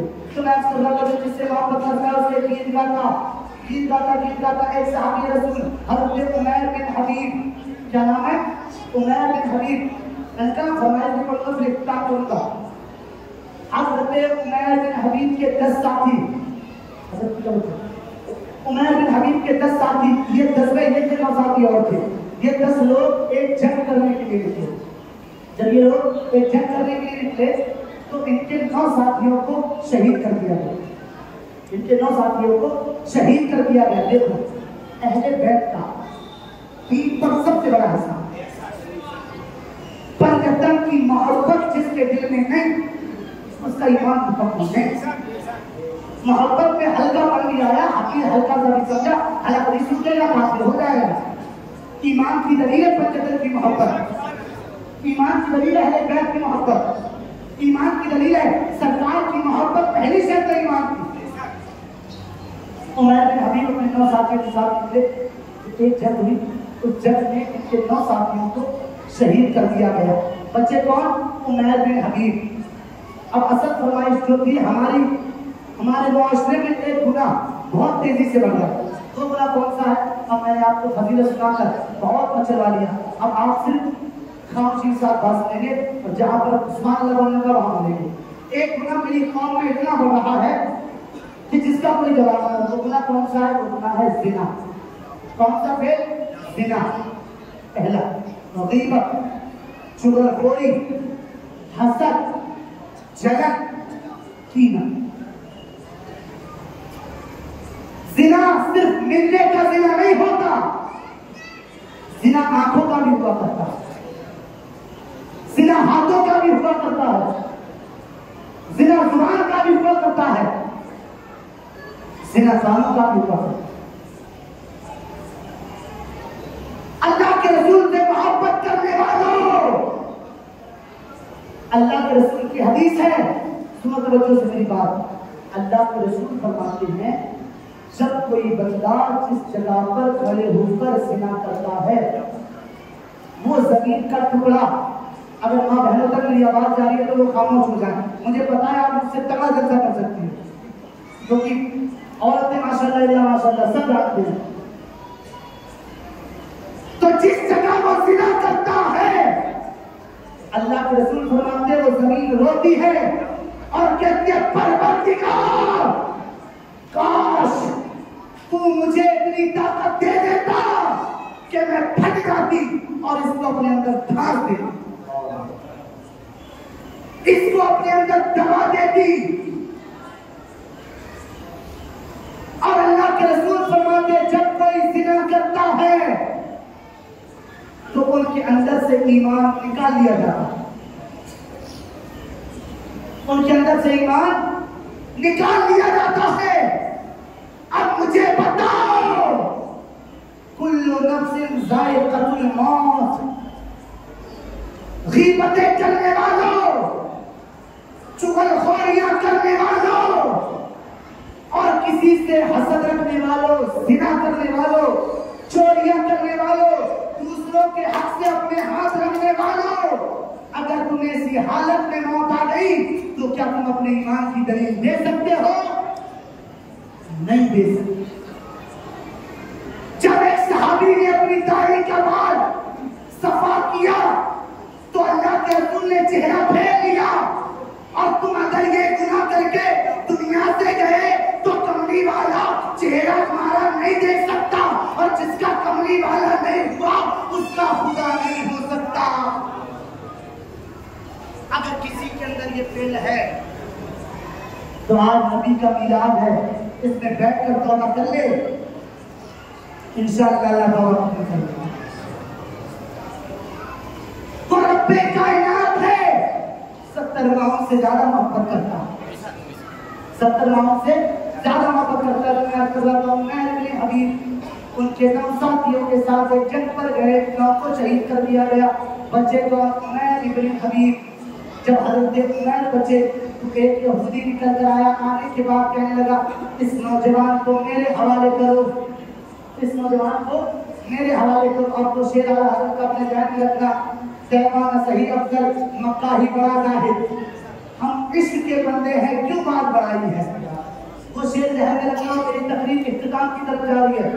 मैं आपसे अल्लाह का जिससे मोहब्बत करता है उसे गीत गाता गीत गाता गीत गाता एक सहाबी रसूल हज़रत उमैर बिन हबीब क्या नाम है, उमैर बिन हबीब इनका फरमाइश में पढ़ूँगा फिर इफ्तार करूँगा हज़रत उमैर बिन हबीब के दस साथी? उमैर बिन हबीब के दस साथी ये दस में ये के साथी और थे ये दस लोग एक जंग करने के लिए निकले जब ये लोग एक जंग करने के लिए निकले तो इनके नौ साथियों को शहीद कर दिया गया। इनके नौ साथियों को शहीद कर दिया गया। देखो, अहले बैत का दीन पर सबसे बड़ा हिस्सा। पर की मोहब्बत जिसके दिल में नहीं उसका ईमान मुकम्मल नहीं मोहब्बत में हल्का पन भी आया अकील हल्का सा भी समझा हालाँकि सुनेगा काफिर हो जाएगा। ईमान की दलील है पंचतन की मोहब्बत। ईमान की दलील है बैत की मोहब्बत। ईमान की दलील है। सरकार की मोहब्बत पहली से अंदर ईमान की। उमर बिन हबीब अपने नौ साथियों के साथ निकले एक जंग हुई। उस जंग में इनके नौ साथियों को शहीद कर दिया गया। बच्चे कौन? उमर बिन हबीब। अब असल फरमाइश जो थी, हमारी, हमारे मुआशरे में एक गुना बहुत तेज़ी से बढ़ रहा है वो गुना कौन सा है? अब मैंने आपको फजीलत सुनाकर बहुत मचलवा लिया अब आप सिर्फ़ खामोशी के साथ बात सुनेंगे और जहाँ पर उस्मान लगाने का वहाँ बोलेंगे एक गुना मेरी कौम में इतना बढ़ रहा है कि जिसका कोई जवाब नहीं वो गुना कौन सा है? वो है जिना। कौन सा फेल जिना। पहला गीबत चुगलखोरी हसद जलन, कीना। जिना सिर्फ़ मिलने का जिना नहीं होता, जिना आँखों का भी हुआ करता। है जिना हाथों का भी हुआ करता है, जिना ज़ुबान का भी हुआ करता है, जिना कानों का भी हुआ करता है। अल्लाह के रसूल से मोहब्बत करने वालों, अल्लाह के रसूल की हदीस है सुनो तवज्जो से मेरी बात। अल्लाह के रसूल फरमाते हैं, जब कोई बंदा जिस जगह पर खड़े होकर सिना करता है, वो ज़मीन का टुकड़ा अगर माँ बहनों तक मेरी आवाज़ जा रही है तो वो खामोश हो जाए। मुझे पता है आप मुझसे तगड़ा जलसा कर सकती है। क्योंकि औरतें, माशाल्लाह माशाल्लाह, सब जानते हैं। तो जिस जगह वो जिना करता है, अल्लाह के रसूल फरमाते वो ज़मीन रोती है और कहती है, परवरदिगार, काश तू मुझे इतनी ताकत दे देता कि मैं फट जाती और इसको अपने अंदर धार देती। इसको अपने अंदर दबा देती। और अल्लाह के रसूल फरमाते जब कोई जिना करता है तो उनके अंदर से ईमान निकाल लिया जाता उनके अंदर से ईमान निकाल लिया जाता है। अब मुझे बताओ, कुल्लु नफ्सिन जायकातुल मौत। गीबतें करने वालों, चुगलखोरियाँ करने वालों, और किसी से हसद रखने वालों, जिना करने वालों, चोरियाँ करने वालों, दूसरों के हक से अपने हाथ रखने वालों, अगर तुम्हें इसी हालत में मौत आ गई तो क्या तुम अपने ईमान की दलील दे सकते हो? नहीं दे सकते। जब एक सहाबी ने अपनी दाढ़ी का बाल सफ़ा किया तो अल्लाह के रसूल ने चेहरा फेर लिया। और तुम अगर ये गुनाह करके दुनिया से गए तो कमली वाला चेहरा तुम्हारा नहीं देख सकता। और जिसका कमली वाला नहीं हुआ, उसका खुदा नहीं हो सकता। अगर किसी के अंदर ये फेल है तो आज नबी का मिलाद है। इसमें बैठ कर तौबा कर ले तौबा कबूल कर लेगा तो रब्बे कायनात है। सत्तर माओं से ज़्यादा मोहब्बत करता सत्तर माओं से ज़्यादा मोहब्बत करता मैं हबीब, उनके नौ साथियों के साथ एक जंग पर गए नौ को शहीद कर दिया गया। बच्चे को मैं इब्न हबीब, जब हज़रत उमर बचे तो एक यहूदी निकल कर आया, आने के बाद कहने लगा, इस नौजवान को मेरे हवाले करो। इस नौजवान को मेरे हवाले करो। और तो शेर आला हज़रत का अपने में रखना। पैमाना सही अफजल मक्का ही बड़ा ज़ाहिर। हम इश्क के बंदे हैं, क्यों बात बढ़ाई है वो शेर जो है मेरे ख्याल मेरी तकरीर इख्तिताम की तरफ़ जा रही है।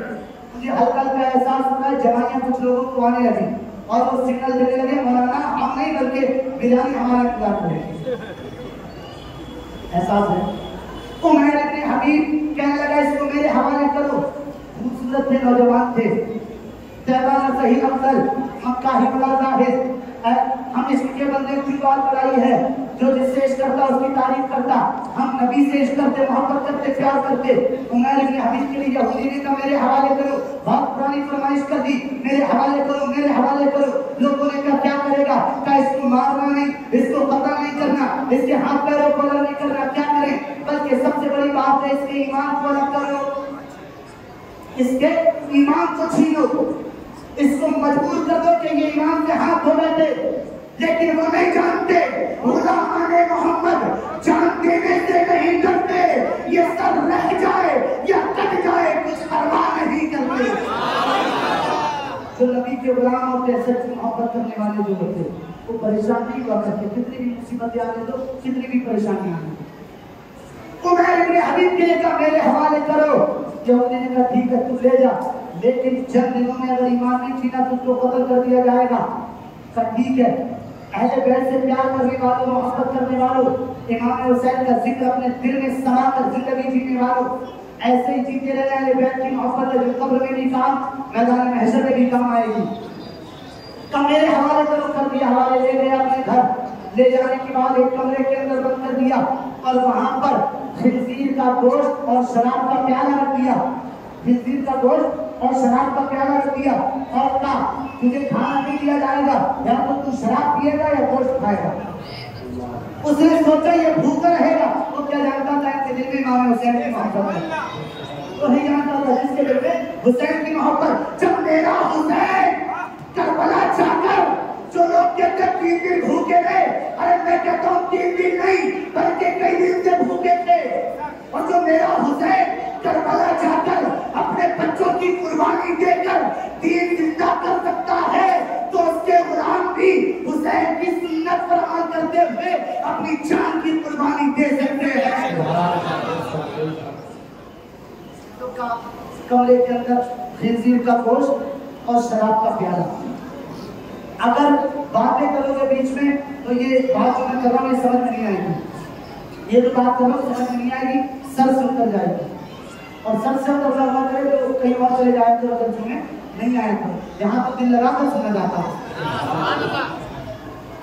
मुझे हल्का हल्का एहसास होता है, जवानियाँ कुछ लोगों को आने लगी और वो सिग्नल देने लगे, मौलाना, हम नहीं बल्कि बिरयानी हमारे इंतज़ार करें एहसास है। तो मैं अपने हबीब कहने लगा, इसको मेरे हवाले करो। खूबसूरत थे, नौजवान थे। सही अफजल मक्का ही बड़ा ज़ाहिर। है हम इसके बंदे की बात बढ़ाई है, जो जिससे इश्क करता, उसकी तारीफ़ करता। हम नबी से इश्क करते, मोहब्बत करते, प्यार करते। उमर इब्न हबीब के लिए यहूदी ने कहा मेरे हवाले करो। बहुत पुरानी फरमाइश कर दी, मेरे हवाले करो, मेरे हवाले करो। लोगों ने कहा, क्या करेगा? क्या इसको मारना नहीं, इसको पता नहीं करना, इसके हाथ पैरों को नहीं करना, क्या करें? बल्कि सबसे बड़ी बात है, इसके ईमान को अलग करो। इसके ईमान को छीनो। इसको मजबूर कर दो कि ये ईमान से हाथ धो बैठे लेकिन वो नहीं जानते। गुलामाने मोहम्मद जान देने नहीं डरते। ये सब रह जाए या कट जाए कुछ परवाह नहीं करते। जो नबी के गुलाम होते हैं सच मोहब्बत करने वाले जो होते हैं, वो परेशान नहीं हुआ करते। कितनी भी मुसीबतें आने दो कितनी भी परेशानी आने दो। उमर इब्न हबीब के मेरे हवाले करो। यहूदी ने कहा ठीक है तू ले जा। लेकिन चंद दिनों में अगर ईमान नहीं छीना तो उसको कत्ल कर दिया जाएगा। कहा ठीक है। अहले बैत से प्यार करने वालों, मोहब्बत करने वालों, इमाम हुसैन का ज़िक्र अपने दिल में समा कर ज़िंदगी जीने वालों, ऐसे ही जीते रहे अहले बैत की मोहब्बत है जो कब्र में भी काम मैदान महशर में भी काम आएगी। का मेरे हवाले करो, कर दिया, हवाले ले गया अपने घर। ले जाने के बाद एक कमरे के अंदर बंद कर दिया और वहाँ पर खिंजीर का गोश्त और शराब का प्याला रख दिया। खिंजीर का गोश्त और शराब का प्याला रख दिया और कहा, तुझे खाना नहीं दिया जाएगा, या तो तू शराब पिएगा या गोश्त खाएगा। उसने सोचा, ये भूखा रहेगा। वो क्या जानता था दिल में इमाम हुसैन की मोहब्बत तो नहीं जानता था जिसके दिल में हुसैन की मोहब्बत। जब मेरा हुसैन करबला जाकर जो लोग कहते दिन भूखे रहे, अरे मैं कहता हूँ खिंजीर का गोश्त और शराब का प्याला अगर बातें करोगे बीच में तो ये बात जो मैं कर रहा हूँ समझ में नहीं आएगी। ये जो बात कर समझ में नहीं आएगी, सर से उतर जाएगी। और सर से उतर लगा करे तो कहीं और चले जाए तो अगर सुने नहीं आए तो यहाँ तो दिल लगा कर सुना जाता है।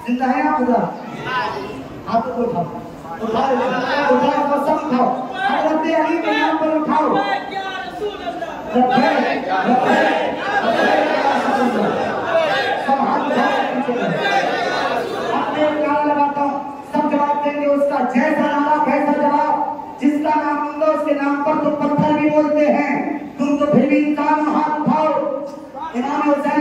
ज़िंदा है आप उधर? हाथ को उठाओ। उठाओ उठाओ और सब उठाओ। अली के नाम पर उठाओ। नारा उसका जैसा नारा उठाओ। इमाम का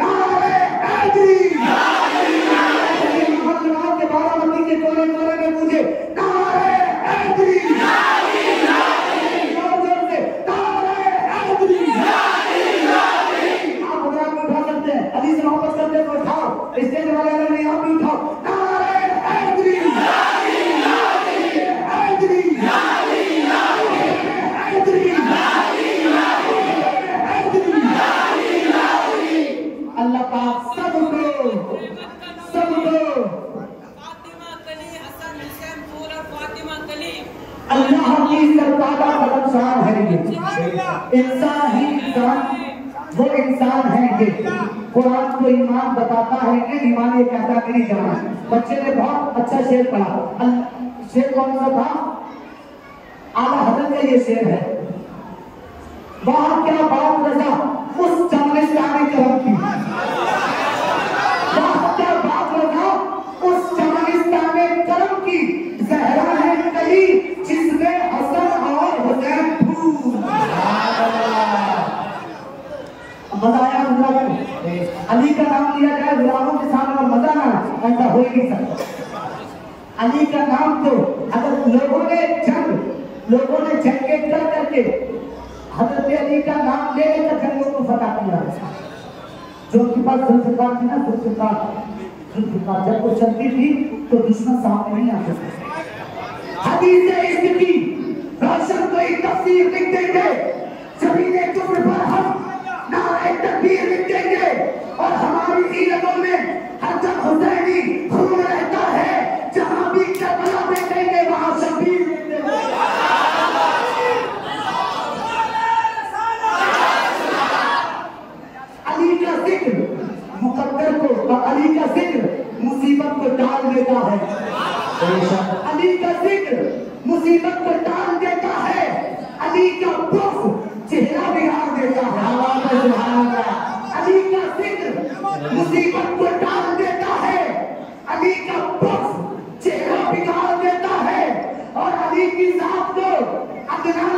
नारे मोहम्मद के बारामती के में मुझे नारे हैदरी ज़ोर ज़ोर से नारे हैदरी आप उधर में उठा सकते हैं अभी से मोहब्बत करते हैं तो उठाओ स्टेज वाले अगर नहीं आप भी उठाओ नारे हैदरी हैदरी अल्लाह पाक सबको सबको फातिमा कली हसन हुसैन पूरा फातिमा कली अल्लाह की सरताजा कदम शान है ये इंसान ही इंसान। वो इंसान है ये। कुरान को ईमान बताता है कि ईमान ये कहता कि नहीं जाना। बच्चे ने बहुत अच्छा शेर पढ़ा। शेर कौन सा था? आला हज़रत का ये शेर है। वहाँ क्या बात रजा? उस चमनिस्तानी करम की अली का नाम लिया जाए गुलामों के सामने और मज़ा ना ऐसा हो ही नहीं सकता अली का नाम तो अगर लोगों ने जंग लोगों ने जंगे कर करके हज़रत अली का नाम ले लेकर जंगों को फतह किया जो उनकी पास जुल्फिकार थी ना जुल्फिकार जुल्फिकार जब वो चलती थी तो दुश्मन सामने नहीं आते थे हदीस इश्क की रोशन कोई तफसीर लिख देंगे जमीने कुफ्र पर हम नारे तकबीर लिख देंगे और हमारी सीरतों में जब हुसैनी खून रहता है, जहाँ भी करबला देखेंगे वहाँ शबीर अली का ज़िक्र मुकद्दर को और अली का ज़िक्र मुसीबत को टाल देता है। अली का ज़िक्र मुसीबत को टाल देता है। अली का बुख चेहरा बिगाड़ देता है। का ज़िक्र मुसीबत को टाल देता है। अली का पक्ष चेहरा बिगाड़ देता है और अली की जात को अदनाना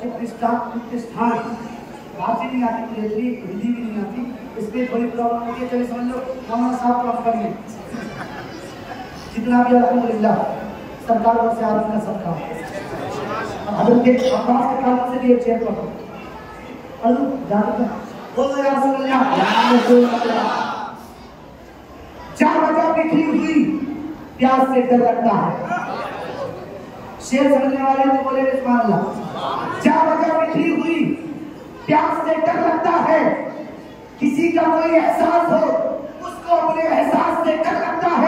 करके प्रतिष्ठान प्रतिष्ठान बात नहीं आती मुझे हिंदी भी नहीं आती इसमें बड़ी प्रॉब्लम होती है, चलिए समझ लो मौलाना साहब को करिए जितना भी अल्हम्दुलिल्लाह सरकार से आदमी का सबका हज़रत के अब्बास के कारण से एक चेयर पर अल्लाह जानते हैं बोलो या रसूल अल्लाह या रसूल अल्लाह चार बजा बिखरी हुई। प्यास से डर लगता है। शेर समझने वाले तो बोले जब अगर बिखरी हुई प्यास से डर लगता है, किसी का कोई एहसास हो, उसको अपने एहसास से डर लगता है।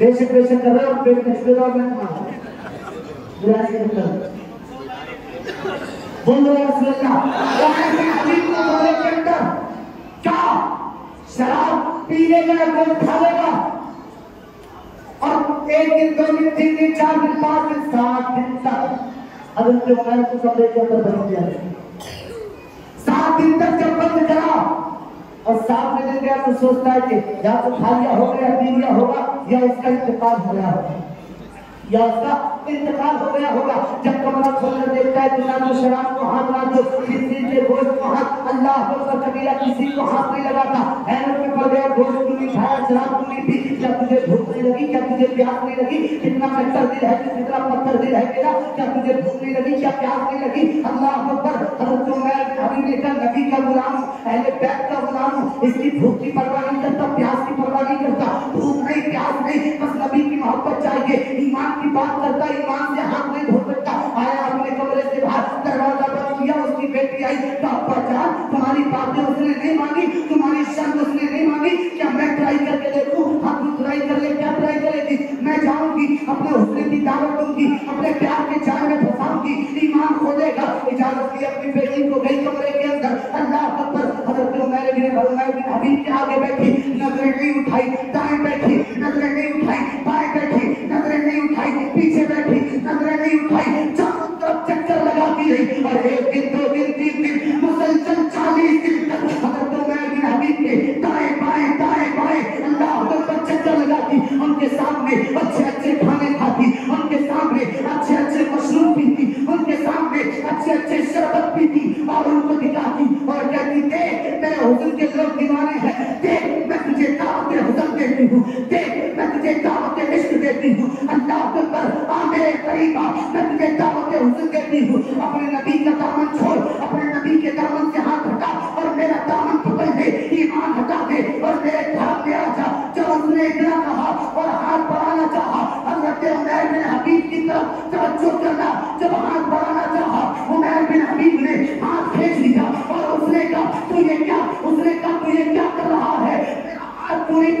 बेशक बेशक कर रहे हो पेट में छुपे रहो मैं मार बुराई के अंदर बोलो या रसूल अल्लाह और हदीस को बोले के अंदर क्या? शराब पी लेगा गोल खा लेगा? और एक दिन, दो दिन, तीन दिन, चार दिन, पाँच दिन, सात दिन तक। हज़रत उमर को कमरे के अंदर बंद किया सात दिन तक जब बंद करा, और सात दिन गया तो सोचता है कि या तो खा लिया होगा या पी लिया होगा। या उसका इंतकाल हो गया होगा या उसका इंतकाल हो गया होगा। जब कमरा खोलकर देखता है दुनिया में शराब को हाथ ना दो किसी के गोश्त को हाथ अल्लाह अकबर कबीरा किसी को हाथ नहीं लगाता। हैरत में पड़ गया गोश्त तू नहीं खाया शराब तू नहीं पी। क्या तुझे भूख नहीं लगी? क्या तुझे प्यास नहीं लगी? कितना कट्टर दिल है कितना पत्थर दिल है तेरा क्या तुझे भूख नहीं लगी? क्या प्यास नहीं लगी? अल्लाह अकबर हज़रत उमर अभी लेकर नबी का गुलाम हूँ, अहले बैत का गुलाम हूँ, इसकी भूख की परवाह नहीं करता प्यास की परवाह नहीं करता। भूख नहीं प्यास नहीं बस नबी की मोहब्बत चाहिए ईमान की बात करता ईमान से हाथ नहीं धो सकता। आया अपने कमरे से बाहर दरवाज़ा बंद किया, उसकी बेटी आई। अब्बा जान, तुम्हारी बातें उसने नहीं मांगी तुम्हारी शर्त उसने नहीं मांगी क्या मैं ट्राई करके देखूँ? हाँ तू ट्राई कर ले, क्या ट्राई करेगी? मैं जाऊँगी, अपने हुस्न की दावत दूँगी, अपने प्यार के जाल में फंसाऊँगी। ईमान खोलेगा इजाज़त दी अपनी बेटी को, गई कमरे के अंदर। अल्लाह अकबर हज़रत उमर बिन उमर बिन हबीब के आगे बैठी, नज़रें नहीं उठाई, दाएँ बैठी, नज़रें नहीं उठाई, बाएँ बैठी, नज़रें नहीं उठाई, पीछे बैठी नज़रें नहीं उठाई, चारों तरफ़ चक्कर लगाती रही और एक दिन, दो दिन, तीन दिन, मुसलसल चालीस दिन तक हज़रत उमर बिन हबीब के दाएँ बाएँ दाएँ बाएँ, अल्लाह अकबर चक्कर लगाती उनके सामने अच्छे अच्छे खाने खाती उनके अच्छे अच्छे शरबत पीती और उनको दिखाती और कहती देख मेरे हुस्न के लोग दीवाने हैं देख मैं तुझे दावत हुस्न देती हूँ देख मैं तुझे दावत इश्क देती हूँ अल्लाह अकबर आ मेरे करीब मैं तुझे दावत हुस्न देती हूँ अपने नबी का दामन छोड़ अपने नबी के दामन से हाथ हटा और मेरा दामन पकड़ ले ईमान हटा दे और मेरे घर में आ जा जब उसने इतना कहा और हाथ बढ़ाना चाहा हज़रत उमर बिन हबीब की तरफ़ तवज्जो करना जब हाथ बढ़ाना चाहा। उमर बिन हबीब ने हाथ खींच लिया और उसने कहा, तू ये क्या? उसने कहा, तू ये क्या कर रहा है? तू नहीं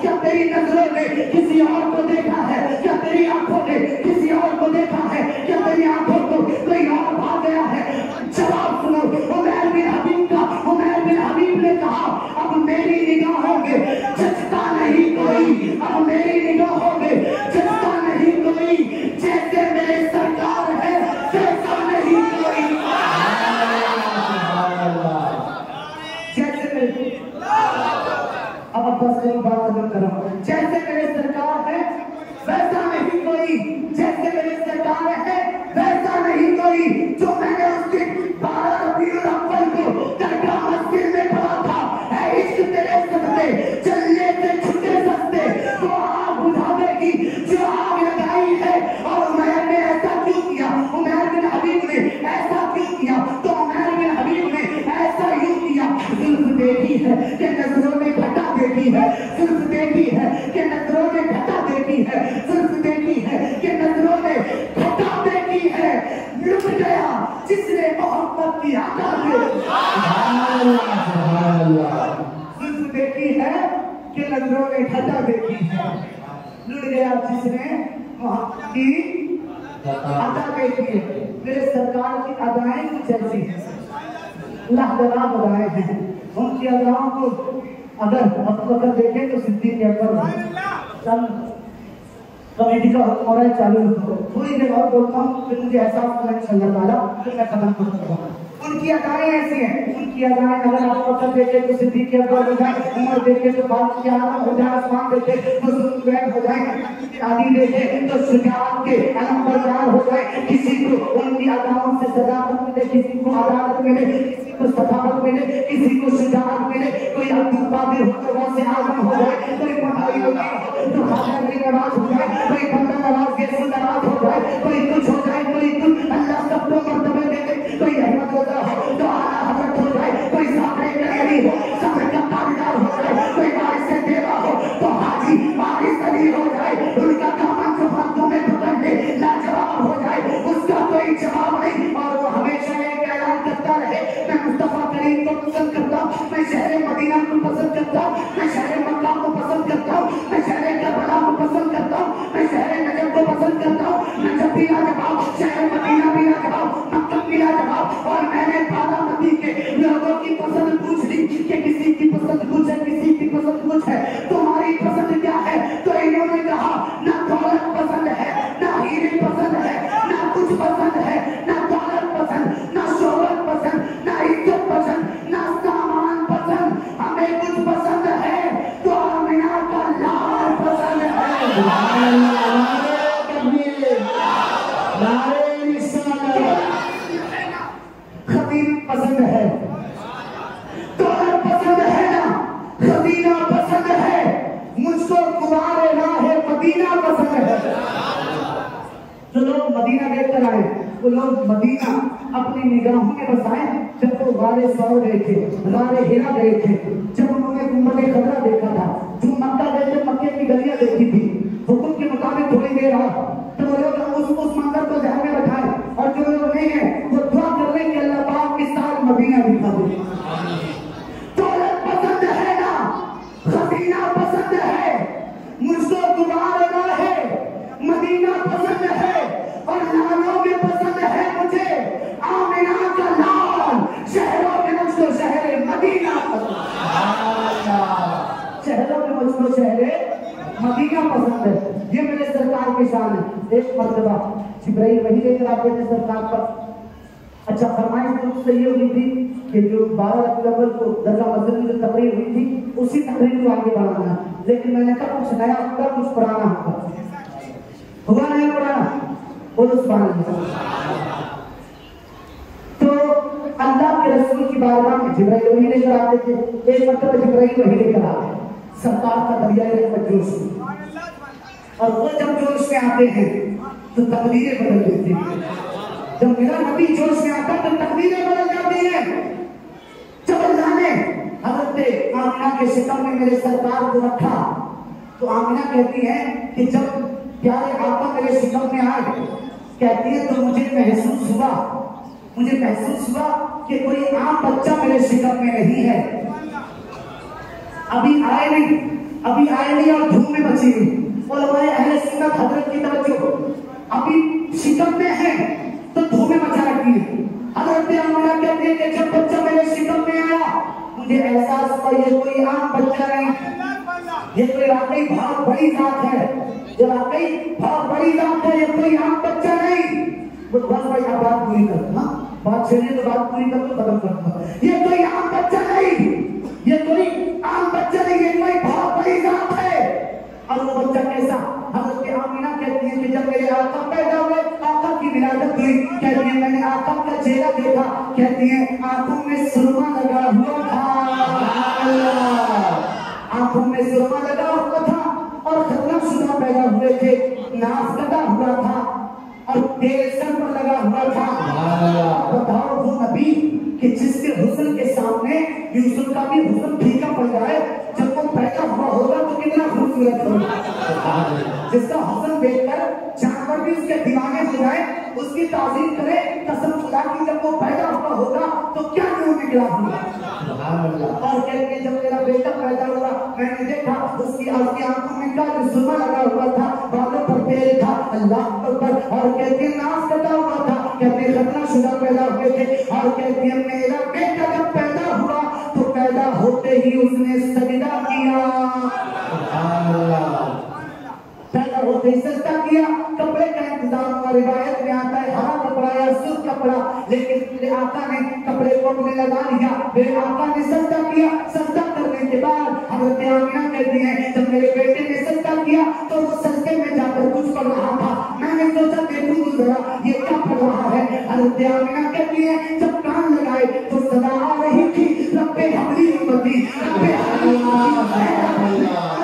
क्या तेरी नज़रों ने किसी और को देखा है? क्या तेरी आँखों ने किसी और को देखा है? क्या तेरी आँखों को कोई और भाग गया है? जवाब सुनो, उमर बिन हबीब का, उमर बिन हबीब ने कहा, अब मेरी निगाहों में अदा देखी है मेरे सरकार की अदाएँ हैं लाजवाब अदाएँ हैं उनकी अदाओं को अगर अब अगर देखें तो सिद्दीक अकबर। चल, कमेटी का हुक्म हो रहा है चालू रखो थोड़ी देर बोलता हूँ, फिर मुझे एहसास हुआ इंशाल्लाह ताला फिर मैं खत्म कर करूँगा। उनकी अदाएँ ऐसी हैं। उनकी अदाएँ अगर आप पकड़ देखे तो सिद्दीक अकबर हो जाए उमर देखे तो बात की आलम हो जाए, आसमान देखे तो सुनवैन हो जाए, आदि देखे तो शुजात के अलम बरदार हो जाए। किसी को उनकी अदाओं से सदाकत मिले, किसी को अदालत मिले, किसी को सफावत मिले, किसी को शुजात मिले, कोई अब्दुल कादिर हो तो वहाँ से आलम हो जाए, कोई पढ़ाई हो जाए तो खातर की नवाज़ हो जाए, कोई बंदा नवाज़ के से नवाज़ हो जाए, कोई कुछ हो शहर मदीना को पसंद करता हूँ, मैं शहर मक्का को पसंद करता हूँ, मैं शहर करबला को पसंद करता हूँ, मैं शहर नज़र को पसंद करता हूँ, मैं जब भी आ जाऊँ, शहर आए धूम में बची। हुई उलमाए अहले सुन्नत हज़रत की तवज्जो अभी शिकम में है तो धूम में मचा रखी है। हज़रत आमिना कहती है जब बच्चा मेरे शिकम में आया, मुझे एहसास हुआ, ये कोई आम बच्चा नहीं ये कोई वाकई बहुत बड़ी बात है। ये वाकई बहुत बड़ी बात है, ये कोई आम बच्चा नहीं। बस भाई आप बात पूरी कर हाँ? बात छेड़िए तो बात पूरी कर तो खत्म कर दो ये कोई आम बच्चा नहीं। ये कोई आम बच्चा नहीं, ये कोई बहुत बड़ी बात है और वो बच्चा कैसा हज़रत आमिना कहती है जब मेरे आका पैदा हुए आका की विलादत हुई कहती है मैंने आका का चेहरा देखा कहती है आँखों में सुरमा लगा हुआ था आँखों में सुरमा लगा हुआ था और खतरा शुदा पैदा हुए थे नाक कटा हुआ था और तेल सर पर लगा हुआ था बताओ वो नबी कि जिसके हुस्न के सामने यूसुफ का भी हुस्न फीका पड़ जाए जब वो पैदा हुआ होगा तो कितना खूबसूरत होगा। जिसका हुस्न देखकर जानवर भी उसके हो जाए, उसकी ताजीम करे, कसम खुदा की जब वो पैदा हुआ होगा तो क्या मुँह निकला होगा और कहते जब मेरा बेटा पैदा हुआ, मैंने देखा उसकी उसकी आँखों में का जो सुरमा लगा हुआ था, बालों पर तेल था, अल्लाह अकबर। और कहते नाश कटा हुआ था। कहते खतना शुदा पैदा हुए थे। और कहते मेरा बेटा जब पैदा हुआ तो पैदा होते ही उसने सजदा किया। होते ही सजदा किया। कपड़े का इंतज़ाम रिवायत में आता है, हरा कपड़ा या सुर्ख कपड़ा। लेकिन मेरे आका ने कपड़े को अपने लगा लिया। मेरे आका ने सजदा किया। सजदा करने के बाद हज़रत आमिना कहती है। जब मेरे बेटे ने सजदा किया तो वो सजदे में जाकर कुछ पढ़ रहा था। मैंने सोचा देखूँ तो जरा, ये क्या पढ़ रहा है? हज़रत आमिना कहती है। जब कान लगाए तो सदा आ रही थी, रब्बे हमली उम्मती, रब्बे हमली उम्मती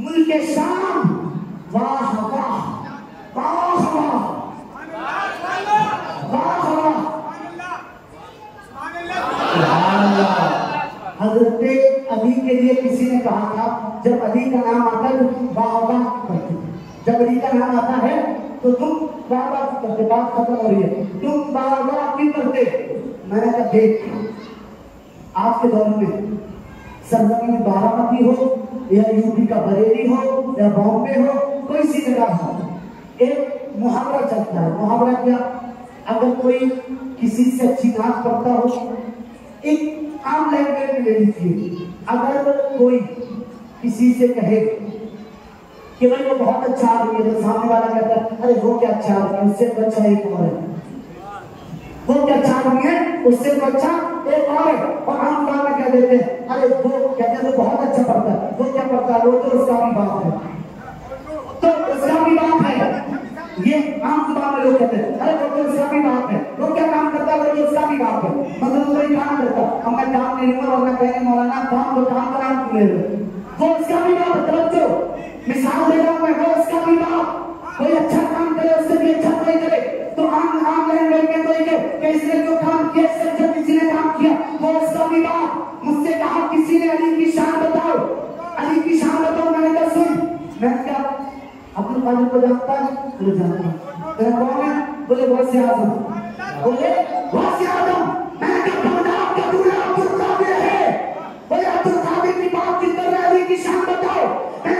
शाम वाह वाह वाह वाह वाह वाह हज़रत अली के लिए किसी ने कहा था, जब अली का नाम आता है तो वाह करते जब अली का नाम आता है तो तुम वाह वाह करते बात खत्म हो रही है। तुम वाह क्यों करते मैंने कहा, देख, आज के दौर में सरजमीन बारामती हो या यूपी का बरेली हो या बॉम्बे हो, कोई सी जगह हो, एक मुहावरा चलता है। मुहावरा क्या? अगर कोई किसी से अच्छी बात करता हो, एक आम लैंग्वेज में ले लीजिए। अगर कोई किसी से कहे कि भाई वो बहुत अच्छा आदमी है तो सामने वाला कहता है, अरे वो क्या अच्छा आदमी उससे तो अच्छा एक और है। वो क्या अच्छा आदमी है? उससे तो अच्छा एक और है हम काम कह देते हैं। अरे, वो कहते हैं, वो बहुत अच्छा पढ़ता है। वो क्या पढ़ता है? वो तो उसका भी बाप है। तो उसका भी बाप है। ये आम ज़ुबान में लोग कहते हैं, अरे, वो तो उसका भी बाप है। वो क्या काम करता है? वो तो उसका भी बाप है। मतलब कोई काम करता अब मैं काम नहीं लूँगा और मैं कहेंगे, मौलाना, काम तो काम का नाम ले हो? वो उसका भी बाप है, तवज्जो। मिसाल दे रहा हूँ मैं, वो उसका भी बाप कोई अच्छा काम करे, उससे भी अच्छा कोई करे। तो आम आम लैंग्वेज में कोई के कि इसने जो काम किया, इससे जो किसी ने काम किया, वो उसका भी बाप मुझसे कहा, किसी ने अली की शान बताओ। अली की शान बताओ, मैंने कहा, सुन। मैंने कहा अब्दुल कादिर को जानता है बोले जानता हूँ। तेरा कौन है? बोले, बहुत से आज़म बोले, बहुत से आज़म मैंने कहा बगदाद का दूल्हा अब्दुल कादिर है। बोले, अब्दुल कादिर की बात की तरह अली की शान बताओ मैंने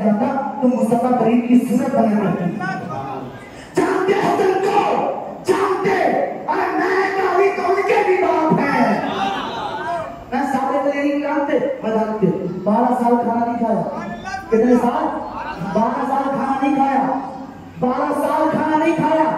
किया जाता तो मुस्तफ़ा करीम की सूरत बना रहती जानते हसन को? जानते? अरे मैं काली तो उनके भी बाप है। मैं सारे तो यही जानते, मैं जानते। बारह साल खाना नहीं खाया। कितने साल? बारह साल खाना नहीं खाया। बारह साल खाना नहीं खाया।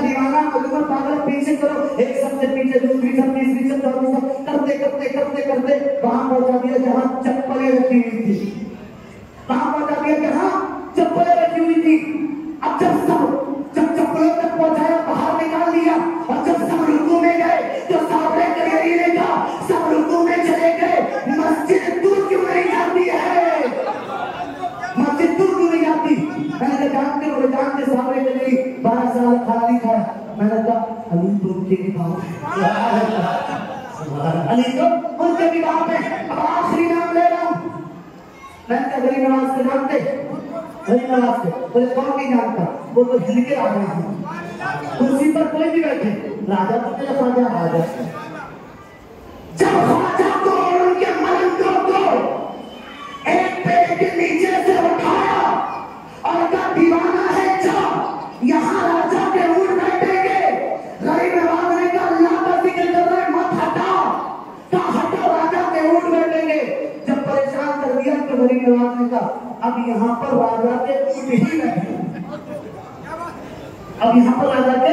दीवाना है पागल पीछे करो। एक सबसे पीछे, दूसरी सब, तीसरी सब, चौथी सब। करते करते करते करते वहाँ पहुँचा दिया जहाँ चप्पलें रखी हुई थी। कहाँ पहुँचा दिया जहाँ चप्पलें अली तो उनके भी बाप है आखिरी नाम ले रहा हूँ मैंने कहा गरीब नवाज़ को जानते गरीब नवाज़ को बोले, कौन नहीं जानता? वो तो हिल के राजा है। कुर्सी पर कोई भी बैठे राजा तो मेरा राजा राजा। जब ख्वाजा को और उनके मलंगों को एक पेड़ के नीचे से उठाया और कहा, दीवाना है जा यहाँ राजा दिया तो ने कहा अब यहाँ पर राजा के ऊँट ही बैठे। अब यहाँ पर राजा के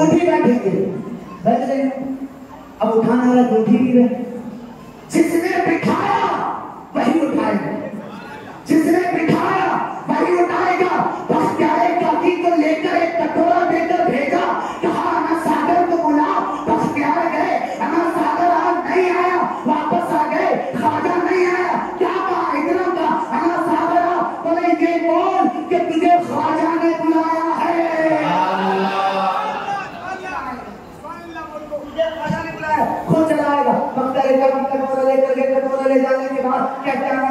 ऊँट ही बैठेंगे। बैठ गए अब उठाने वाला तो उठ ही रहे जिसने बिठाया, वही उठाएगा। जिसने बिठाया, वही उठाएगा। बस क्या है काकी को लेकर एक कटोरा के बाद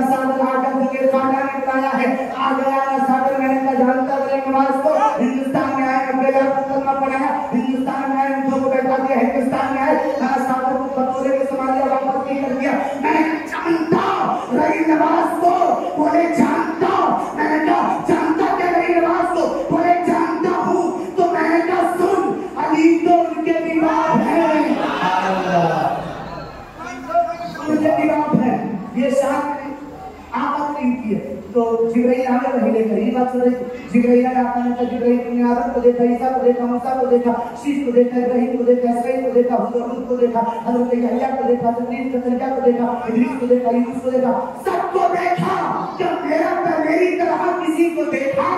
को देखा को मूसा को देखा शीश को देखा इब्राहिम को देखा इसराइल को देखा हुदूद को देखा हज़रत यहया को देखा तकरीर तरीका को देखा इदरीस को देखा यूसुफ को देखा सबको देखा जब मेरा मेरी तरह किसी को देखा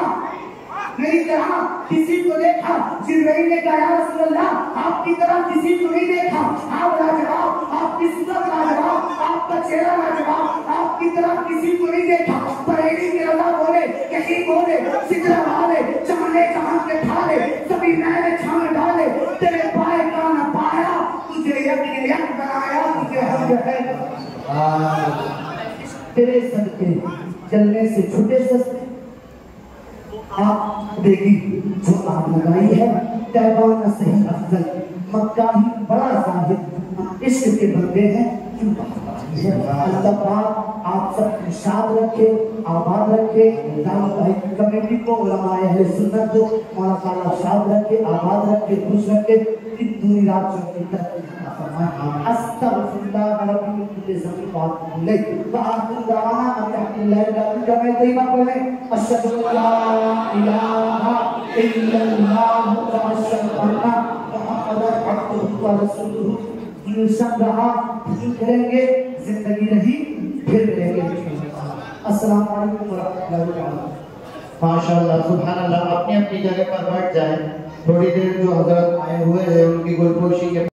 मेरी तरह किसी को देखा जिब्राइल ने कहा या रसूल अल्लाह आपकी तरह किसी को नहीं देखा। आप लाजवाब आपकी सूरत लाजवाब आपका चेहरा लाजवाब आपकी तरह किसी को नहीं देखा। बरेली के रजा बोले, यही बोले सिकरा वाले चांदे जहाँ के ठाले? सभी मैंने छान डाले, तेरे पाए का न पाया, तुझे यक यक बनाया, तुझे हम है। तेरे सदके जलने से छुटे सस्ते। आप देखी जो आग लगाई है, तैबान सही अफजल, मक्का ही बड़ा ज़ाहिर इश्क के बंदे हैं अल्लाह आप सब शाद रखे, आबाद रखे कमेटी को सुन्नत को, मौला ताला शाद रखे, आबाद रखे, खुश रखे दूरी रात जो की अस्तगफिरुल्लाह रब्बी मिन कुल्ली ज़ंबि व अतूबु इलैह व आखिरु दवाना अल्हम्दुलिल्लाहि रब्बिल आलमीन जमाए तैयबा पढ़े अशहदु अल्ला इलाहा इल्लल्लाह व अशहदु अन्ना मुहम्मदन अब्दुहु व रसूलुहु। इंसान रहा, फिर करेंगे, ज़िंदगी रही फिर मिलेंगे अस्सलाम वालेकुम व रहमतुल्लाहि व बरकातहू। माशाल्लाह सुभान अल्लाह अपनी अपनी जगह पर बैठ जाए। थोड़ी देर जो हज़रत आए हुए हैं, उनकी गुलपोशी के